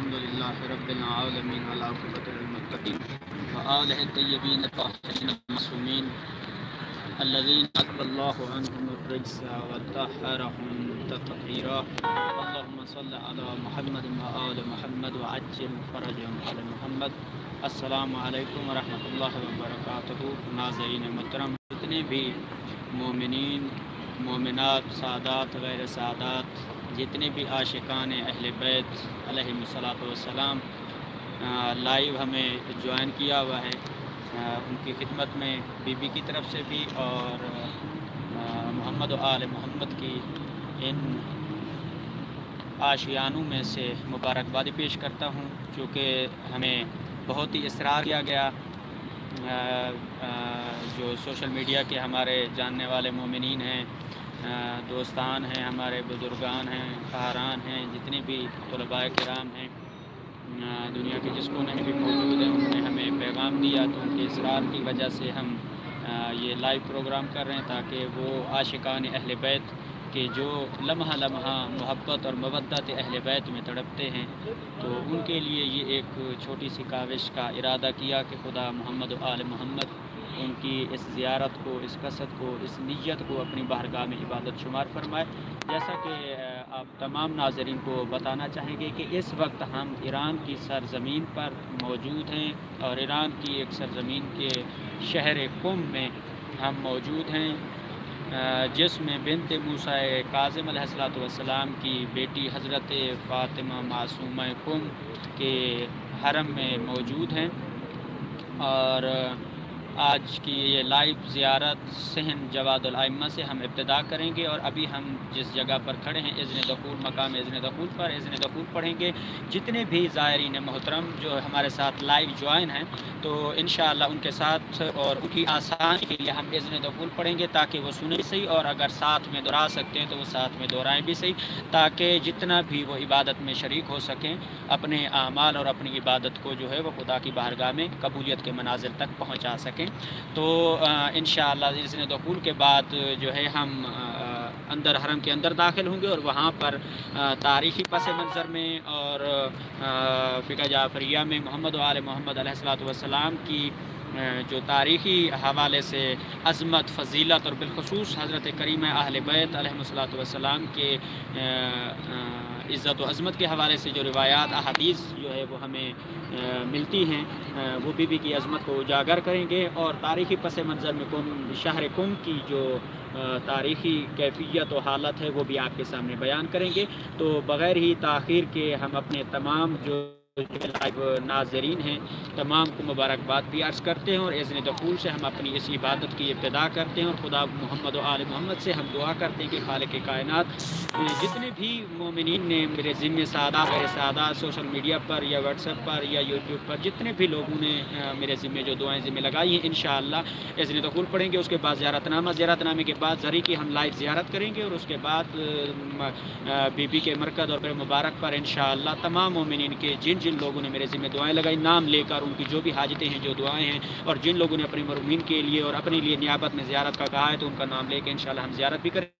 الحمد لله رب العالمين والعاقبة للمتقين وآله الطيبين الطاهرين المعصومين الذين أذهب الله عنهم الرجس وطهرهم تطهيرا. اللهم صل على محمد وآل محمد وعجل فرجهم على محمد. السلام علیکم ورحمۃ اللہ وبرکاتہ ناظرین محترم، جتنے بھی مومنین، مومنات، سادات، غیر سادات جتنے بھی عاشقان اہل بیت علیہ الصلاۃ والسلام لائیو ہمیں جوائن کیا ہوا ہے ان کی خدمت میں بی بی کی طرف سے بھی اور محمد و آل محمد کی ان آشیانوں میں سے مبارکبادی پیش کرتا ہوں، چونکہ ہمیں بہت ہی اصرار کیا گیا جو سوشل میڈیا کے ہمارے جاننے والے مومنین ہیں دوستان ہیں، ہمارے بزرگان ہیں خاران ہیں جتنے بھی طلباء کرام ہیں دنیا کے جس کونے میں بھی موجود ہیں، انہوں نے ہمیں پیغام دیا تو ان کے اصرار کی وجہ سے ہم یہ لائیو پروگرام کر رہے ہیں تاکہ وہ عاشقان اہل بیت کہ جو لمحہ لمحہ محبت اور مبت اہل بیت میں تڑپتے ہیں، تو ان کے لیے یہ ایک چھوٹی سی کاوش کا ارادہ کیا کہ خدا محمد و آل محمد ان کی اس زیارت کو، اس قصد کو، اس نیت کو اپنی بارگاہ میں عبادت شمار فرمائے۔ جیسا کہ آپ تمام ناظرین کو بتانا چاہیں گے کہ اس وقت ہم ایران کی سرزمین پر موجود ہیں اور ایران کی ایک سرزمین کے شہر کم میں ہم موجود ہیں۔ جس میں بنت موسیٰ کاظم علیہ السلاۃ والسلام کی بیٹی حضرت فاطمہ معصومہ کم کے حرم میں موجود ہیں۔ اور آج کی یہ لائیو زیارت سہن جواد العمہ سے ہم ابتدا کریں گے اور ابھی ہم جس جگہ پر کھڑے ہیں، اذن دخول، مقام اذن دخول پر اذن دخول پڑھیں گے۔ جتنے بھی زائرین محترم جو ہمارے ساتھ لائیو جوائن ہیں، تو انشاءاللہ ان کے ساتھ اور ان کی آسانی کے لیے ہم اذن دخول پڑھیں گے تاکہ وہ سنیں بھی صحیح اور اگر ساتھ میں دہرا سکتے ہیں تو وہ ساتھ میں دہرائیں بھی صحیح تاکہ جتنا بھی وہ عبادت میں شریک ہو سکیں اپنے اعمال اور اپنی عبادت کو جو ہے وہ خدا کی بارگاہ میں قبولیت کے مناظر تک پہنچا سکیں۔ تو انشاءاللہ اس نے دخول کے بعد جو ہے ہم اندر حرم کے اندر داخل ہوں گے اور وہاں پر تاریخی پس منظر میں اور فقہ جعفریہ میں محمد و آل محمد علیہ السلاۃ والسلام کی جو تاریخی حوالے سے عظمت، فضیلت اور بالخصوص حضرت کریم اہل بیت علیہ السلاۃ والسلام کے عزت و عظمت کے حوالے سے جو روایات، احادیث جو ہے وہ ہمیں ملتی ہیں وہ بی بی کی عظمت کو اجاگر کریں گے اور تاریخی پس منظر میں کم، شہر کم کی جو تاریخی کیفیت و حالت ہے وہ بھی آپ کے سامنے بیان کریں گے۔ تو بغیر ہی تاخیر کے ہم اپنے تمام جو ناظرین ہیں، تمام کو مبارکباد بھی عرض کرتے ہیں اور اذن دخول سے ہم اپنی اس عبادت کی ابتدا کرتے ہیں اور خدا محمد و آل محمد سے ہم دعا کرتے ہیں کہ خالق کائنات، جتنے بھی مومنین نے میرے ذمے سادہ میرے سادہ سوشل میڈیا پر یا واٹس ایپ پر یا یوٹیوب پر، جتنے بھی لوگوں نے میرے ذمے جو دعائیں ذمے لگائی ہیں، انشاءاللہ اذن دخول پڑھیں گے، اس کے بعد زیارت نامہ، زیارت نامے کے بعد زری کی ہم لائیو زیارت کریں گے اور اس کے بعد بی بی کے مرکز اور پھر مبارک پر انشاءاللہ تمام مومنین کے جن جن لوگوں نے میرے ذمہ دعائیں لگائی، نام لے کر ان کی جو بھی حاجتیں ہیں، جو دعائیں ہیں، اور جن لوگوں نے اپنے مرمین کے لیے اور اپنے لیے نیابت میں زیارت کا کہا ہے، تو ان کا نام لے کے انشاءاللہ ہم زیارت بھی کریں۔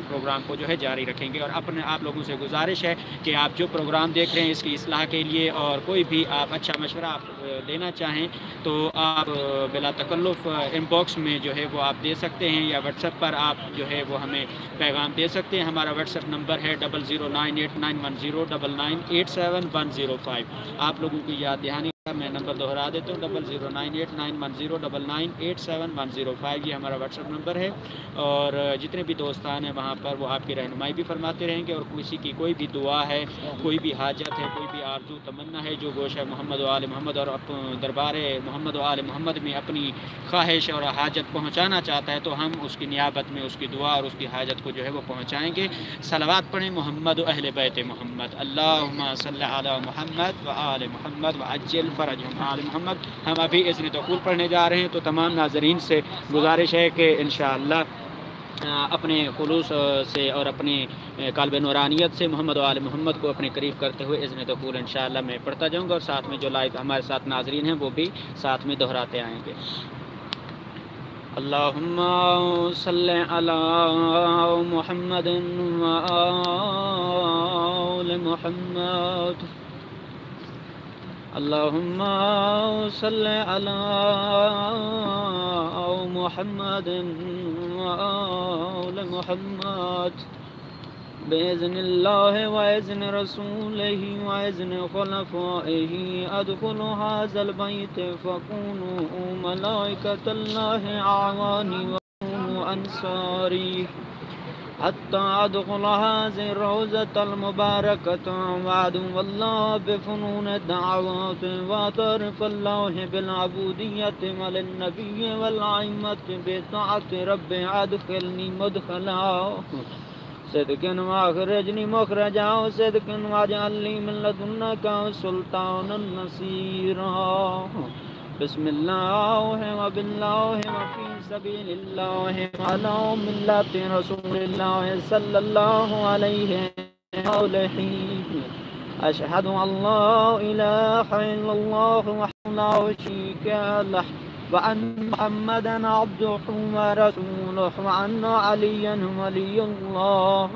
پروگرام کو جو ہے جاری رکھیں گے اور اپنے آپ لوگوں سے گزارش ہے کہ آپ جو پروگرام دیکھ رہے ہیں اس کی اصلاح کے لیے اور کوئی بھی آپ اچھا مشورہ آپ دینا چاہیں تو آپ بلا تکلف ان باکس میں جو ہے وہ آپ دے سکتے ہیں یا واٹس ایپ پر آپ جو ہے وہ ہمیں پیغام دے سکتے ہیں۔ ہمارا واٹس ایپ نمبر ہے double zero nine eight nine one zero double nine eight seven one zero five آپ لوگوں کی یاد دہانی میں نمبر دہرا دیتا ہوں double zero nine eight nine one zero double nine eight seven one zero five یہ ہمارا واٹس ایپ نمبر ہے۔ اور جتنے بھی دوستان ہیں وہاں پر وہ آپ کی رہنمائی بھی فرماتے رہیں گے اور کسی کی کوئی بھی دعا ہے، کوئی بھی حاجت ہے، کوئی بھی آرزو، تمنا ہے، جو گوشہ محمد و آل محمد اور دربار محمد و آل محمد میں اپنی خواہش اور حاجت پہنچانا چاہتا ہے، تو ہم اس کی نیابت میں اس کی دعا اور اس کی حاجت کو جو ہے وہ پہنچائیں گے۔ صلوات پڑھیں محمد و اہل بیت محمد۔ اللہ صلی علی محمد و آل محمد و اجل فرج آل محمد ہم ابھی اس دخول پڑھنے جا رہے ہیں، تو تمام ناظرین سے گزارش ہے کہ انشاءاللہ اپنے خلوص سے اور اپنی قالب نورانیت سے محمد و آل محمد کو اپنے قریب کرتے ہوئے اذن دخول انشاءاللہ میں پڑھتا جاؤں گا اور ساتھ میں جو لائیو ہمارے ساتھ ناظرین ہیں وہ بھی ساتھ میں دہراتے آئیں گے۔ اللهم صل على محمد وآل محمد۔ اللهم صل على محمد وآل محمد. بإذن الله وإذن رسوله وإذن خلفائه أدخل هذا البيت فكونوا ملائكة الله أعواني وكونوا أنصاري. حتى أدخل هذه الروزة المباركة. وعد والله بفنون الدعوات وتعرف الله بالعبودية وللنبي والعيمة بطاعة ربي أدخلني مدخلا. صدق واخرجني مخرجا صدق واجعل لي من لدنك سلطانا نصيرا. بسم الله وبالله وفي سبيل الله وعلى ملة رسول الله صلى الله عليه وآله. أشهد أن لا إله إلا الله وحده لا شريك له وأن محمدا عبده ورسوله وأن عليا ولي الله.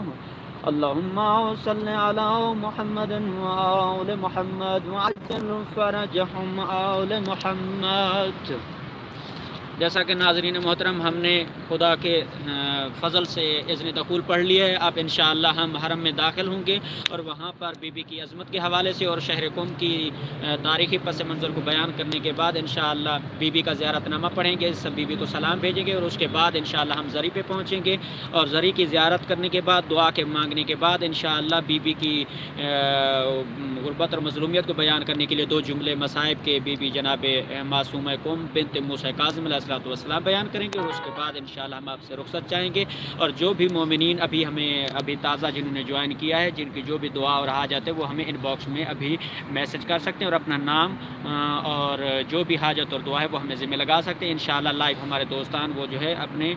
اللهم صل على محمد وآل محمد وعجل فرجهم آل محمد. جیسا کہ ناظرین محترم، ہم نے خدا کے فضل سے اذن دخول پڑھ لیا ہے۔ اب انشاءاللہ ہم حرم میں داخل ہوں گے اور وہاں پر بی بی کی عظمت کے حوالے سے اور شہر قوم کی تاریخی پس منظر کو بیان کرنے کے بعد انشاءاللہ بی بی کا زیارت نامہ پڑھیں گے، سب بی بی کو سلام بھیجیں گے اور اس کے بعد انشاءاللہ ہم زری پہ پہنچیں گے اور زری کی زیارت کرنے کے بعد، دعا کے مانگنے کے بعد انشاءاللہ بی بی کی غربت اور مظلومیت کو بیان کرنے کے لیے دو جملے مصائب کے بی بی جناب معصوم قوم بنت موسیٰ کاظم علیہ السلام والسلام بیان کریں گے اور اس کے بعد انشاءاللہ ہم آپ سے رخصت چاہیں گے۔ اور جو بھی مومنین ابھی ہمیں، ابھی تازہ جنہوں نے جوائن کیا ہے، جن کی جو بھی دعا اور حاجت ہے، وہ ہمیں ان باکس میں ابھی میسج کر سکتے ہیں اور اپنا نام اور جو بھی حاجت اور دعا ہے، وہ ہمیں ذمہ لگا سکتے ہیں۔ انشاءاللہ لائیو ہمارے دوستان وہ جو ہے اپنے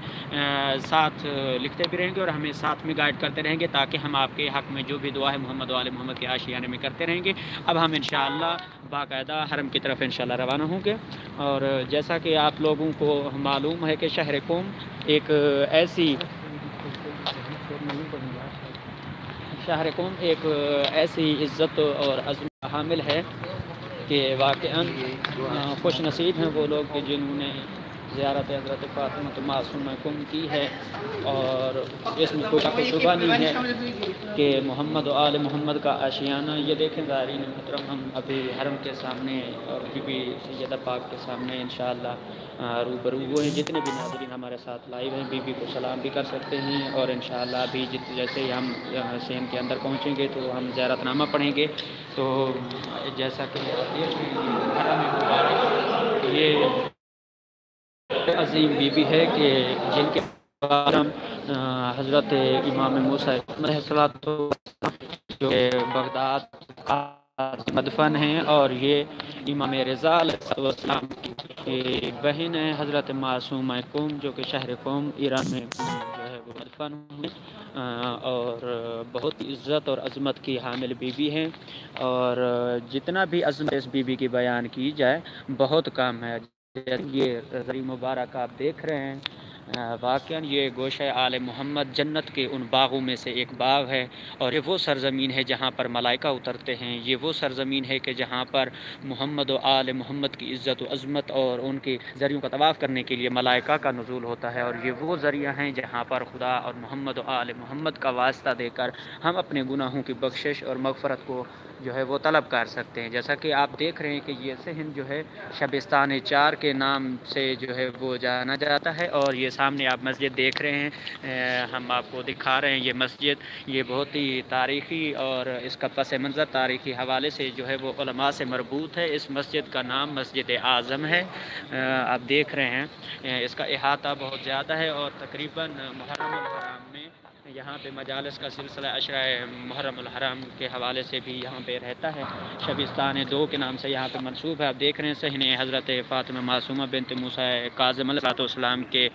ساتھ لکھتے بھی رہیں گے اور ہمیں ساتھ میں گائیڈ کرتے رہیں گے تاکہ ہم آپ کے حق میں جو بھی دعا ہے، محمد وال محمد کے آشیانے میں کرتے رہیں گے۔ اب ہم انشاءاللہ باقاعدہ حرم کی طرف انشاءاللہ روانہ ہوں گے۔ اور جیسا کہ آپ لوگوں کو معلوم ہے کہ شہر قوم ایک ایسی شہر قوم ایک ایسی عزت اور عظم حامل ہے کہ واقعا خوش نصیب ہیں وہ لوگ کہ جنہوں نے زیارت حضرت فاطمہ معصوم کم کی ہے اور اس میں کوئی شبہ نہیں ہے کہ محمد و آل محمد کا آشیانہ یہ دیکھیں زائرین محترم، ہم ابھی حرم کے سامنے اور بی بی سیدہ پاک کے سامنے انشاءاللہ روبرو وہ ہیں، جتنے بھی ناظرین ہمارے ساتھ لائیو ہیں، بی بی کو سلام بھی کر سکتے ہیں اور انشاءاللہ ابھی جت، جیسے ہی ہم سین کے اندر پہنچیں گے تو ہم زیارت نامہ پڑھیں گے۔ تو جیسا کہ یہ عظیم بی بی ہے کہ جن کے حضرت امام موسیٰ جو بغداد مدفن ہیں اور یہ امام رضا علیہ السلام کی بہن ہے، حضرت معصوم قوم جو کہ شہر قوم ایران میں جو ہے وہ مدفن ہوئے اور بہت عزت اور عظمت کی حامل بی بی ہیں۔ اور جتنا بھی عظمت اس بی بی کی بیان کی جائے، بہت کم ہے۔ یہ ذری مبارک آپ دیکھ رہے ہیں واقعا یہ گوشہ آل محمد جنت کے ان باغوں میں سے ایک باغ ہے اور یہ وہ سرزمین ہے جہاں پر ملائکہ اترتے ہیں۔ یہ وہ سرزمین ہے کہ جہاں پر محمد و آل محمد کی عزت و عظمت اور ان کے ذریعوں کا طواف کرنے کے لیے ملائکہ کا نزول ہوتا ہے اور یہ وہ ذریعہ ہیں جہاں پر خدا اور محمد و آل محمد کا واسطہ دے کر ہم اپنے گناہوں کی بخشش اور مغفرت کو جو ہے وہ طلب کر سکتے ہیں۔ جیسا کہ آپ دیکھ رہے ہیں کہ یہ سہن جو ہے شبستان چار کے نام سے جو ہے وہ جانا جاتا ہے اور یہ سامنے آپ مسجد دیکھ رہے ہیں ہم آپ کو دکھا رہے ہیں یہ مسجد، یہ بہت ہی تاریخی اور اس کا پس منظر تاریخی حوالے سے جو ہے وہ علماء سے مربوط ہے۔ اس مسجد کا نام مسجد اعظم ہے۔ آپ دیکھ رہے ہیں اس کا احاطہ بہت زیادہ ہے اور تقریباً محرم الحرام یہاں پہ مجالس کا سلسلہ عشرہ محرم الحرام کے حوالے سے بھی یہاں پہ رہتا ہے۔ شبستان دو کے نام سے یہاں پہ منصوب ہے۔ آپ دیکھ رہے ہیں سہن حضرت فاطمہ معصومہ بنت موسیٰ کاظم علیہ السلام کے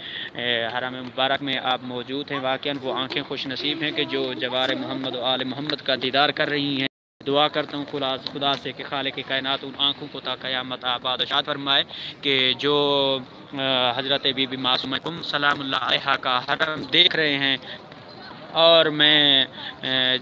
حرام مبارک میں آپ موجود ہیں۔ واقعاً وہ آنکھیں خوش نصیب ہیں کہ جو جوار محمد و آل محمد کا دیدار کر رہی ہیں۔ دعا کرتا ہوں خدا خدا سے کہ خالق کائنات ان آنکھوں کو تا قیامت آباد و شاد فرمائے کہ جو حضرت بی بی معصوم سلام اللہ علیہ کا حرم دیکھ رہے ہیں اور میں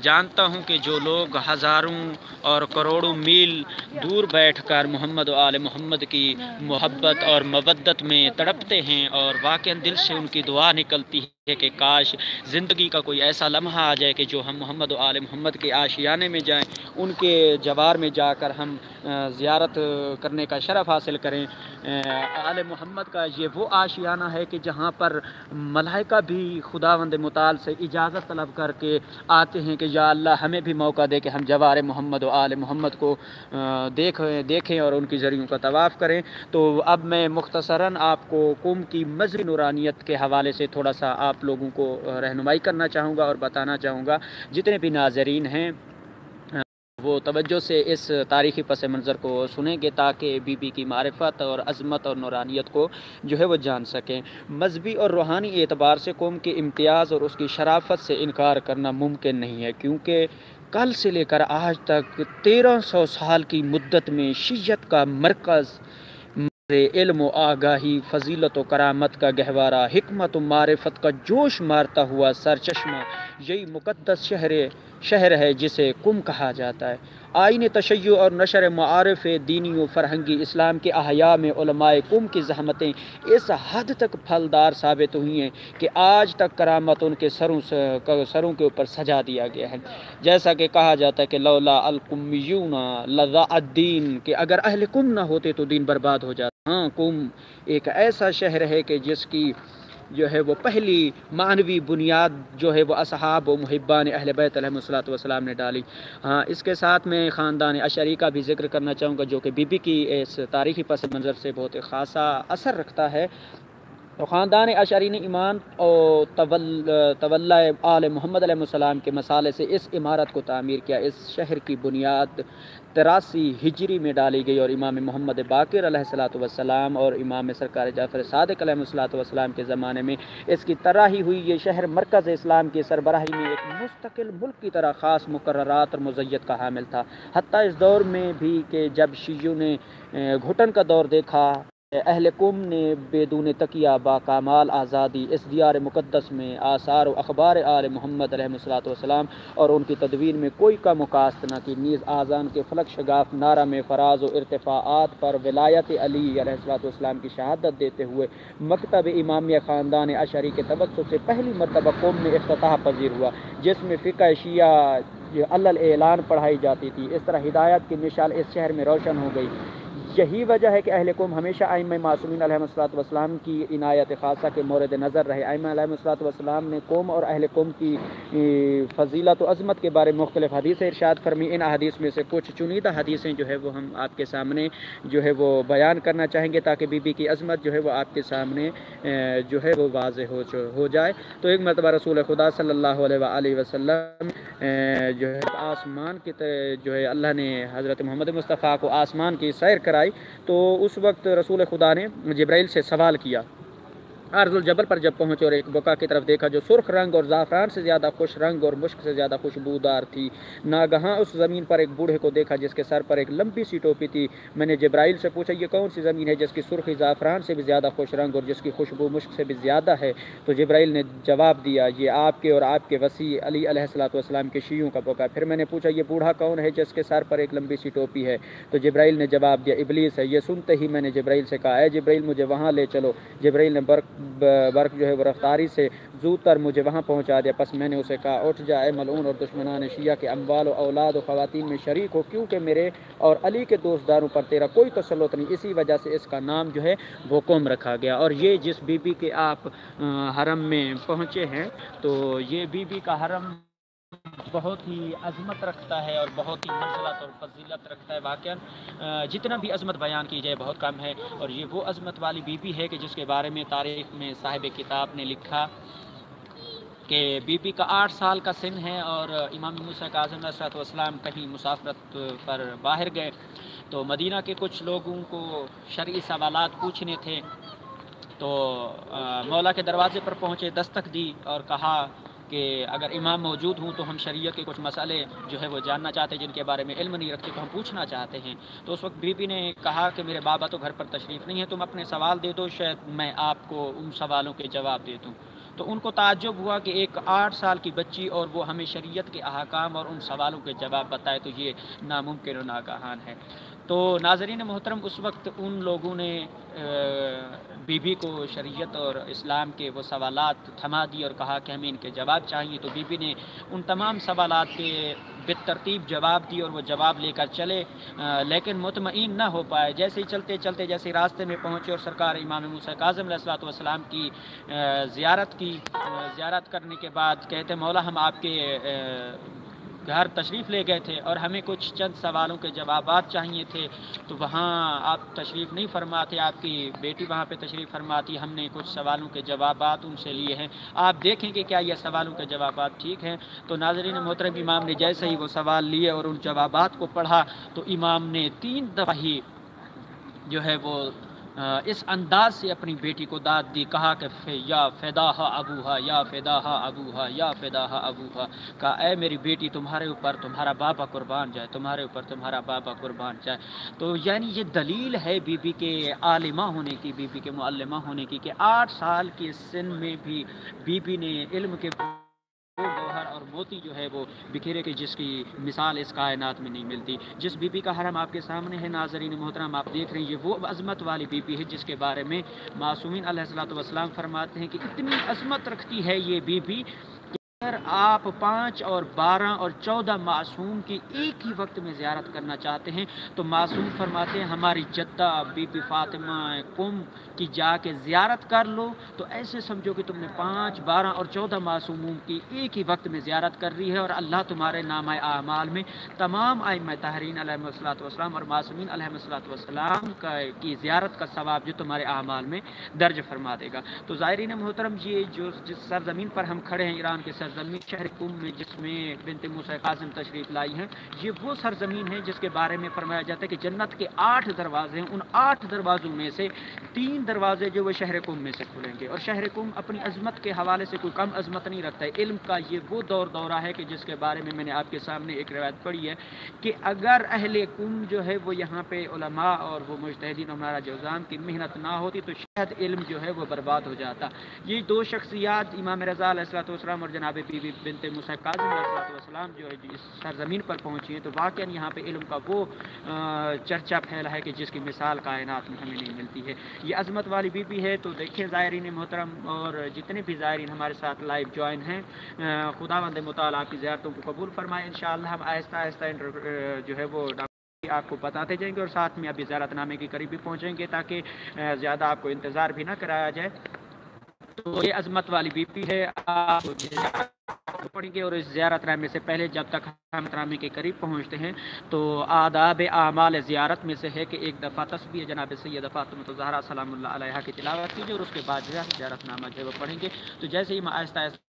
جانتا ہوں کہ جو لوگ ہزاروں اور کروڑوں میل دور بیٹھ کر محمد و آل محمد کی محبت اور مودت میں تڑپتے ہیں اور واقع دل سے ان کی دعا نکلتی ہے کہ کاش زندگی کا کوئی ایسا لمحہ آ جائے کہ جو ہم محمد و آل محمد کے آشیانے میں جائیں، ان کے جوار میں جا کر ہم زیارت کرنے کا شرف حاصل کریں۔ آل محمد کا یہ وہ آشیانہ ہے کہ جہاں پر ملائکہ بھی خدا وند مطال سے اجازت طلب کر کے آتے ہیں کہ یا اللہ ہمیں بھی موقع دے کہ ہم جوار محمد و آل محمد کو دیکھ، دیکھیں اور ان کی ذریعوں کا طواف کریں۔ تو اب میں مختصراً آپ کو قوم کی مذہبی نورانیت کے حوالے سے تھوڑا سا آپ لوگوں کو رہنمائی کرنا چاہوں گا اور بتانا چاہوں گا۔ جتنے بھی ناظرین ہیں وہ توجہ سے اس تاریخی پس منظر کو سنیں گے تاکہ بی بی کی معرفت اور عظمت اور نورانیت کو جو ہے وہ جان سکیں۔ مذہبی اور روحانی اعتبار سے قوم کے امتیاز اور اس کی شرافت سے انکار کرنا ممکن نہیں ہے، کیونکہ کل سے لے کر آج تک تیرہ سو سال کی مدت میں شیت کا مرکز علم و آگاہی، فضیلت و کرامت کا گہوارہ، حکمت و معرفت کا جوش مارتا ہوا سر چشمہ یہی مقدس شہر شہر ہے جسے کم کہا جاتا ہے۔ آئین تشیع اور نشر معارف دینی و فرہنگی اسلام کے احیاء میں علماء کم کی زحمتیں اس حد تک پھلدار ثابت ہوئی ہیں کہ آج تک کرامت ان کے سروں سروں کے اوپر سجا دیا گیا ہے۔ جیسا کہ کہا جاتا ہے کہ لولا القمیون لذا الدین کہ اگر اہل کم نہ ہوتے تو دین برباد ہو جاتا۔ ہاں کم ایک ایسا شہر ہے کہ جس کی جو ہے وہ پہلی معنوی بنیاد جو ہے وہ اصحاب و محبان اہل بیت علیہ الصلاۃ والسلام نے ڈالی۔ ہاں اس کے ساتھ میں خاندان اشری کا بھی ذکر کرنا چاہوں گا جو کہ بی بی کی اس تاریخی پس منظر سے بہت خاصا اثر رکھتا ہے۔ تو خاندان اشرین ایمان اور طول آل محمد علیہ السلام کے مسالے سے اس عمارت کو تعمیر کیا، اس شہر کی بنیاد۔ تراسی ہجری میں ڈالی گئی اور امام محمد باقر علیہ السلاۃ والسلام اور امام سرکار جعفر صادق علیہ السلاۃ والسلام کے زمانے میں اس کی تراہی ہوئی۔ یہ شہر مرکز اسلام کی سربراہی میں ایک مستقل ملک کی طرح خاص مقررات اور مزیت کا حامل تھا۔ حتیٰ اس دور میں بھی کہ جب شیو نے گھٹن کا دور دیکھا اہل قوم نے بیدون تقیہ، با کامال آزادی، اس دیار مقدس میں آثار و اخبار آل محمد علیہ السلاۃ والسلام اور ان کی تدوین میں کوئی کا مقاصد نہ کی۔ نیز آزان کے فلک شگاف نعرہ میں فراز و ارتفاعات پر ولایت علی علیہ السلاۃ والسلام کی شہادت دیتے ہوئے مکتب امامیہ خاندان اشری کے توسط سے پہلی مرتبہ قوم میں افتتاح پذیر ہوا، جس میں فقہ شیعہ اللہ اعلان پڑھائی جاتی تھی۔ اس طرح ہدایت کی مثال اس شہر میں روشن ہو گئی۔ یہی وجہ ہے کہ اہل قوم ہمیشہ آئمہ معصومین علیہ السلاۃ والسلام کی عنایت خاصہ کے مورد نظر رہے۔ آئمہ علیہ السلاۃ والسلام نے قوم اور اہل قوم کی فضیلت و عظمت کے بارے میں مختلف حدیث ارشاد فرمی ان حدیث میں سے کچھ چنیدہ حدیثیں جو ہے وہ ہم آپ کے سامنے جو ہے وہ بیان کرنا چاہیں گے تاکہ بی بی کی عظمت جو ہے وہ آپ کے سامنے جو ہے وہ واضح ہو ہو جائے۔ تو ایک مرتبہ رسول خدا صلی اللہ علیہ وآلہ وسلم جو ہے آسمان کی جو ہے اللہ نے حضرت محمد مصطفیٰ کو آسمان کی سیر کرا تو اس وقت رسول خدا نے جبرائیل سے سوال کیا عرض الجبل پر جب پہنچے اور ایک بکا کی طرف دیکھا جو سرخ رنگ اور زعفران سے زیادہ خوش رنگ اور مشک سے زیادہ خوشبودار تھی۔ ناگہاں اس زمین پر ایک بوڑھے کو دیکھا جس کے سر پر ایک لمبی سی ٹوپی تھی۔ میں نے جبرائیل سے پوچھا، یہ کون سی زمین ہے جس کی سرخی زعفران سے بھی زیادہ خوش رنگ اور جس کی خوشبو مشک سے بھی زیادہ ہے؟ تو جبرائیل نے جواب دیا، یہ آپ کے اور آپ کے وسیع علی علیہ السلاۃ والسلام کے شیعوں کا بکا پھر میں نے پوچھا، یہ بوڑھا کون ہے جس کے سر پر ایک لمبی سی ٹوپی ہے؟ تو جبرائیل نے جواب دیا، ابلیس ہے، یہ سنتے ہی میں نے جبرائیل سے کہا، اے جبرائیل، مجھے وہاں لے چلو۔ جبرائیل نے برق برق جو ہے وہ رفتاری سے زو تر مجھے وہاں پہنچا دیا۔ پس میں نے اسے کہا، اٹھ جائے ملعون اور دشمنان شیعہ کے اموال و اولاد و خواتین میں شریک ہو، کیونکہ میرے اور علی کے دوست داروں پر تیرا کوئی تسلط نہیں۔ اسی وجہ سے اس کا نام جو ہے وہ قوم رکھا گیا۔ اور یہ جس بی بی کے آپ حرم میں پہنچے ہیں، تو یہ بی بی کا حرم بہت ہی عظمت رکھتا ہے اور بہت ہی منزلت اور فضیلت رکھتا ہے واقعا جتنا بھی عظمت بیان کی جائے بہت کم ہے۔ اور یہ وہ عظمت والی بی بی ہے کہ جس کے بارے میں تاریخ میں صاحب کتاب نے لکھا کہ بی بی کا آٹھ سال کا سن ہے اور امام موسیٰ اعظم صلاحت والسلام کہیں مسافرت پر باہر گئے۔ تو مدینہ کے کچھ لوگوں کو شرعی سوالات پوچھنے تھے۔ تو مولا کے دروازے پر پہنچے، دستک دی اور کہا کہ اگر امام موجود ہوں تو ہم شریعت کے کچھ مسئلے جو ہے وہ جاننا چاہتے ہیں، جن کے بارے میں علم نہیں رکھتے تو ہم پوچھنا چاہتے ہیں۔ تو اس وقت بی بی نے کہا کہ میرے بابا تو گھر پر تشریف نہیں ہے تم اپنے سوال دے دو، شاید میں آپ کو ان سوالوں کے جواب دے دوں۔ تو ان کو تعجب ہوا کہ ایک آٹھ سال کی بچی اور وہ ہمیں شریعت کے احکام اور ان سوالوں کے جواب بتائے تو یہ ناممکن و ناگہان ہے۔ تو ناظرین محترم، اس وقت ان لوگوں نے بی بی کو شریعت اور اسلام کے وہ سوالات تھما دی اور کہا کہ ہمیں ان کے جواب چاہیے۔ تو بی بی نے ان تمام سوالات کے بے ترتیب جواب دی اور وہ جواب لے کر چلے۔ لیکن مطمئن نہ ہو پائے۔ جیسے ہی چلتے چلتے، جیسے راستے میں پہنچے اور سرکار امام موسیٰ کاظم علیہ السلاۃ والسلام کی زیارت کی زیارت کرنے کے بعد کہتے، مولا ہم آپ کے گھر تشریف لے گئے تھے اور ہمیں کچھ چند سوالوں کے جوابات چاہیے تھے، تو وہاں آپ تشریف نہیں فرماتے، آپ کی بیٹی وہاں پہ تشریف فرماتی، ہم نے کچھ سوالوں کے جوابات ان سے لیے ہیں۔ آپ دیکھیں کہ کیا یہ سوالوں کے جوابات ٹھیک ہیں۔ تو ناظرین محترم، امام نے جیسے ہی وہ سوال لیے اور ان جوابات کو پڑھا، تو امام نے تین دفعہ ہی جو ہے وہ اس انداز سے اپنی بیٹی کو داد دی، کہا کہ یا فدا ابوہا، یا فدا ابوہا، یا فدا ابوہا کہا اے میری بیٹی، تمہارے اوپر تمہارا بابا قربان جائے، تمہارے اوپر تمہارا بابا قربان جائے۔ تو یعنی یہ دلیل ہے بی بی کے عالمہ ہونے کی، بی بی کے معلمہ ہونے کی، کہ آٹھ سال کی سن میں بھی بی بی نے علم کے گوہر اور موتی جو ہے وہ بکھیرے کے جس کی مثال اس کائنات میں نہیں ملتی۔ جس بی بی کا حرم آپ کے سامنے ہے، ناظرین محترم، آپ دیکھ رہے ہیں، یہ وہ عظمت والی بی بی ہے جس کے بارے میں معصومین علیہ السلۃ والسلام فرماتے ہیں کہ اتنی عظمت رکھتی ہے یہ بی بی اگر آپ پانچ اور بارہ اور چودہ معصوم کی ایک ہی وقت میں زیارت کرنا چاہتے ہیں، تو معصوم فرماتے ہیں، ہماری جدہ بی بی فاطمہ کم کی جا کے زیارت کر لو، تو ایسے سمجھو کہ تم نے پانچ، بارہ اور چودہ معصوموں کی ایک ہی وقت میں زیارت کر رہی ہے اور اللہ تمہارے نام اعمال میں تمام آئم تحرین علیہ وسلات وسلام اور معصومین علیہ وسلات وسلام کا کی زیارت کا ثواب جو تمہارے اعمال میں درج فرما دے گا۔ تو ظاہرین محترم، یہ جو جس سرزمین پر ہم کھڑے ہیں، ایران کے سرزمین، شہر کم میں جس میں بنت موسیٰ قاسم تشریف لائی ہیں، یہ وہ سرزمین ہے جس کے بارے میں فرمایا جاتا ہے کہ جنت کے آٹھ دروازے ہیں۔ ان آٹھ دروازوں میں سے تین دروازے جو وہ شہر کم میں سے کھلیں گے اور شہر کم اپنی عظمت کے حوالے سے کوئی کم عظمت نہیں رکھتا ہے۔ علم کا یہ وہ دور دورہ ہے کہ جس کے بارے میں میں نے آپ کے سامنے ایک روایت پڑھی ہے کہ اگر اہل کم جو ہے وہ یہاں پہ علماء اور وہ مجتہدین ہمارا جوزام کی محنت نہ ہوتی تو شاید علم جو ہے وہ برباد ہو جاتا۔ یہ دو شخصیات امام رضا علیہ السلۃ والسلام اور جناب بی بی بنت موسیٰ کاظم علیہ السلۃ والسلام جو ہے جی اس سرزمین پر پہنچی ہیں تو واقعا یہاں پہ علم کا وہ چرچا پھیلا ہے کہ جس کی مثال کائنات میں ہمیں نہیں ملتی ہے۔ یہ عظمت والی بی بی ہے تو دیکھیں زائرین محترم اور جتنے بھی زائرین ہمارے ساتھ لائیو جوائن ہیں خدا بند مطالعہ کی زیارتوں کو قبول فرمائیں انشاءاللہ ہم آہستہ آہستہ جو ہے وہ آپ کو بتاتے جائیں گے اور ساتھ میں ابھی زیارت نامے کے قریب بھی پہنچیں گے تاکہ زیادہ آپ کو انتظار بھی نہ کرایا جائے۔ تو یہ عظمت والی بی پی ہے۔ آپ پڑھیں گے اور اس زیارت نامے سے پہلے جب تک ہم نامے کے قریب پہنچتے ہیں، تو آداب اعمال زیارت میں سے ہے کہ ایک دفعہ تصویر جناب سید فاطمۃ الظہرا سلام اللہ علیہ کی تلاوت کیجیے اور اس کے بعد جو ہے زیارت نامہ جو ہے وہ پڑھیں گے۔ تو جیسے ہی آہستہ آہستہ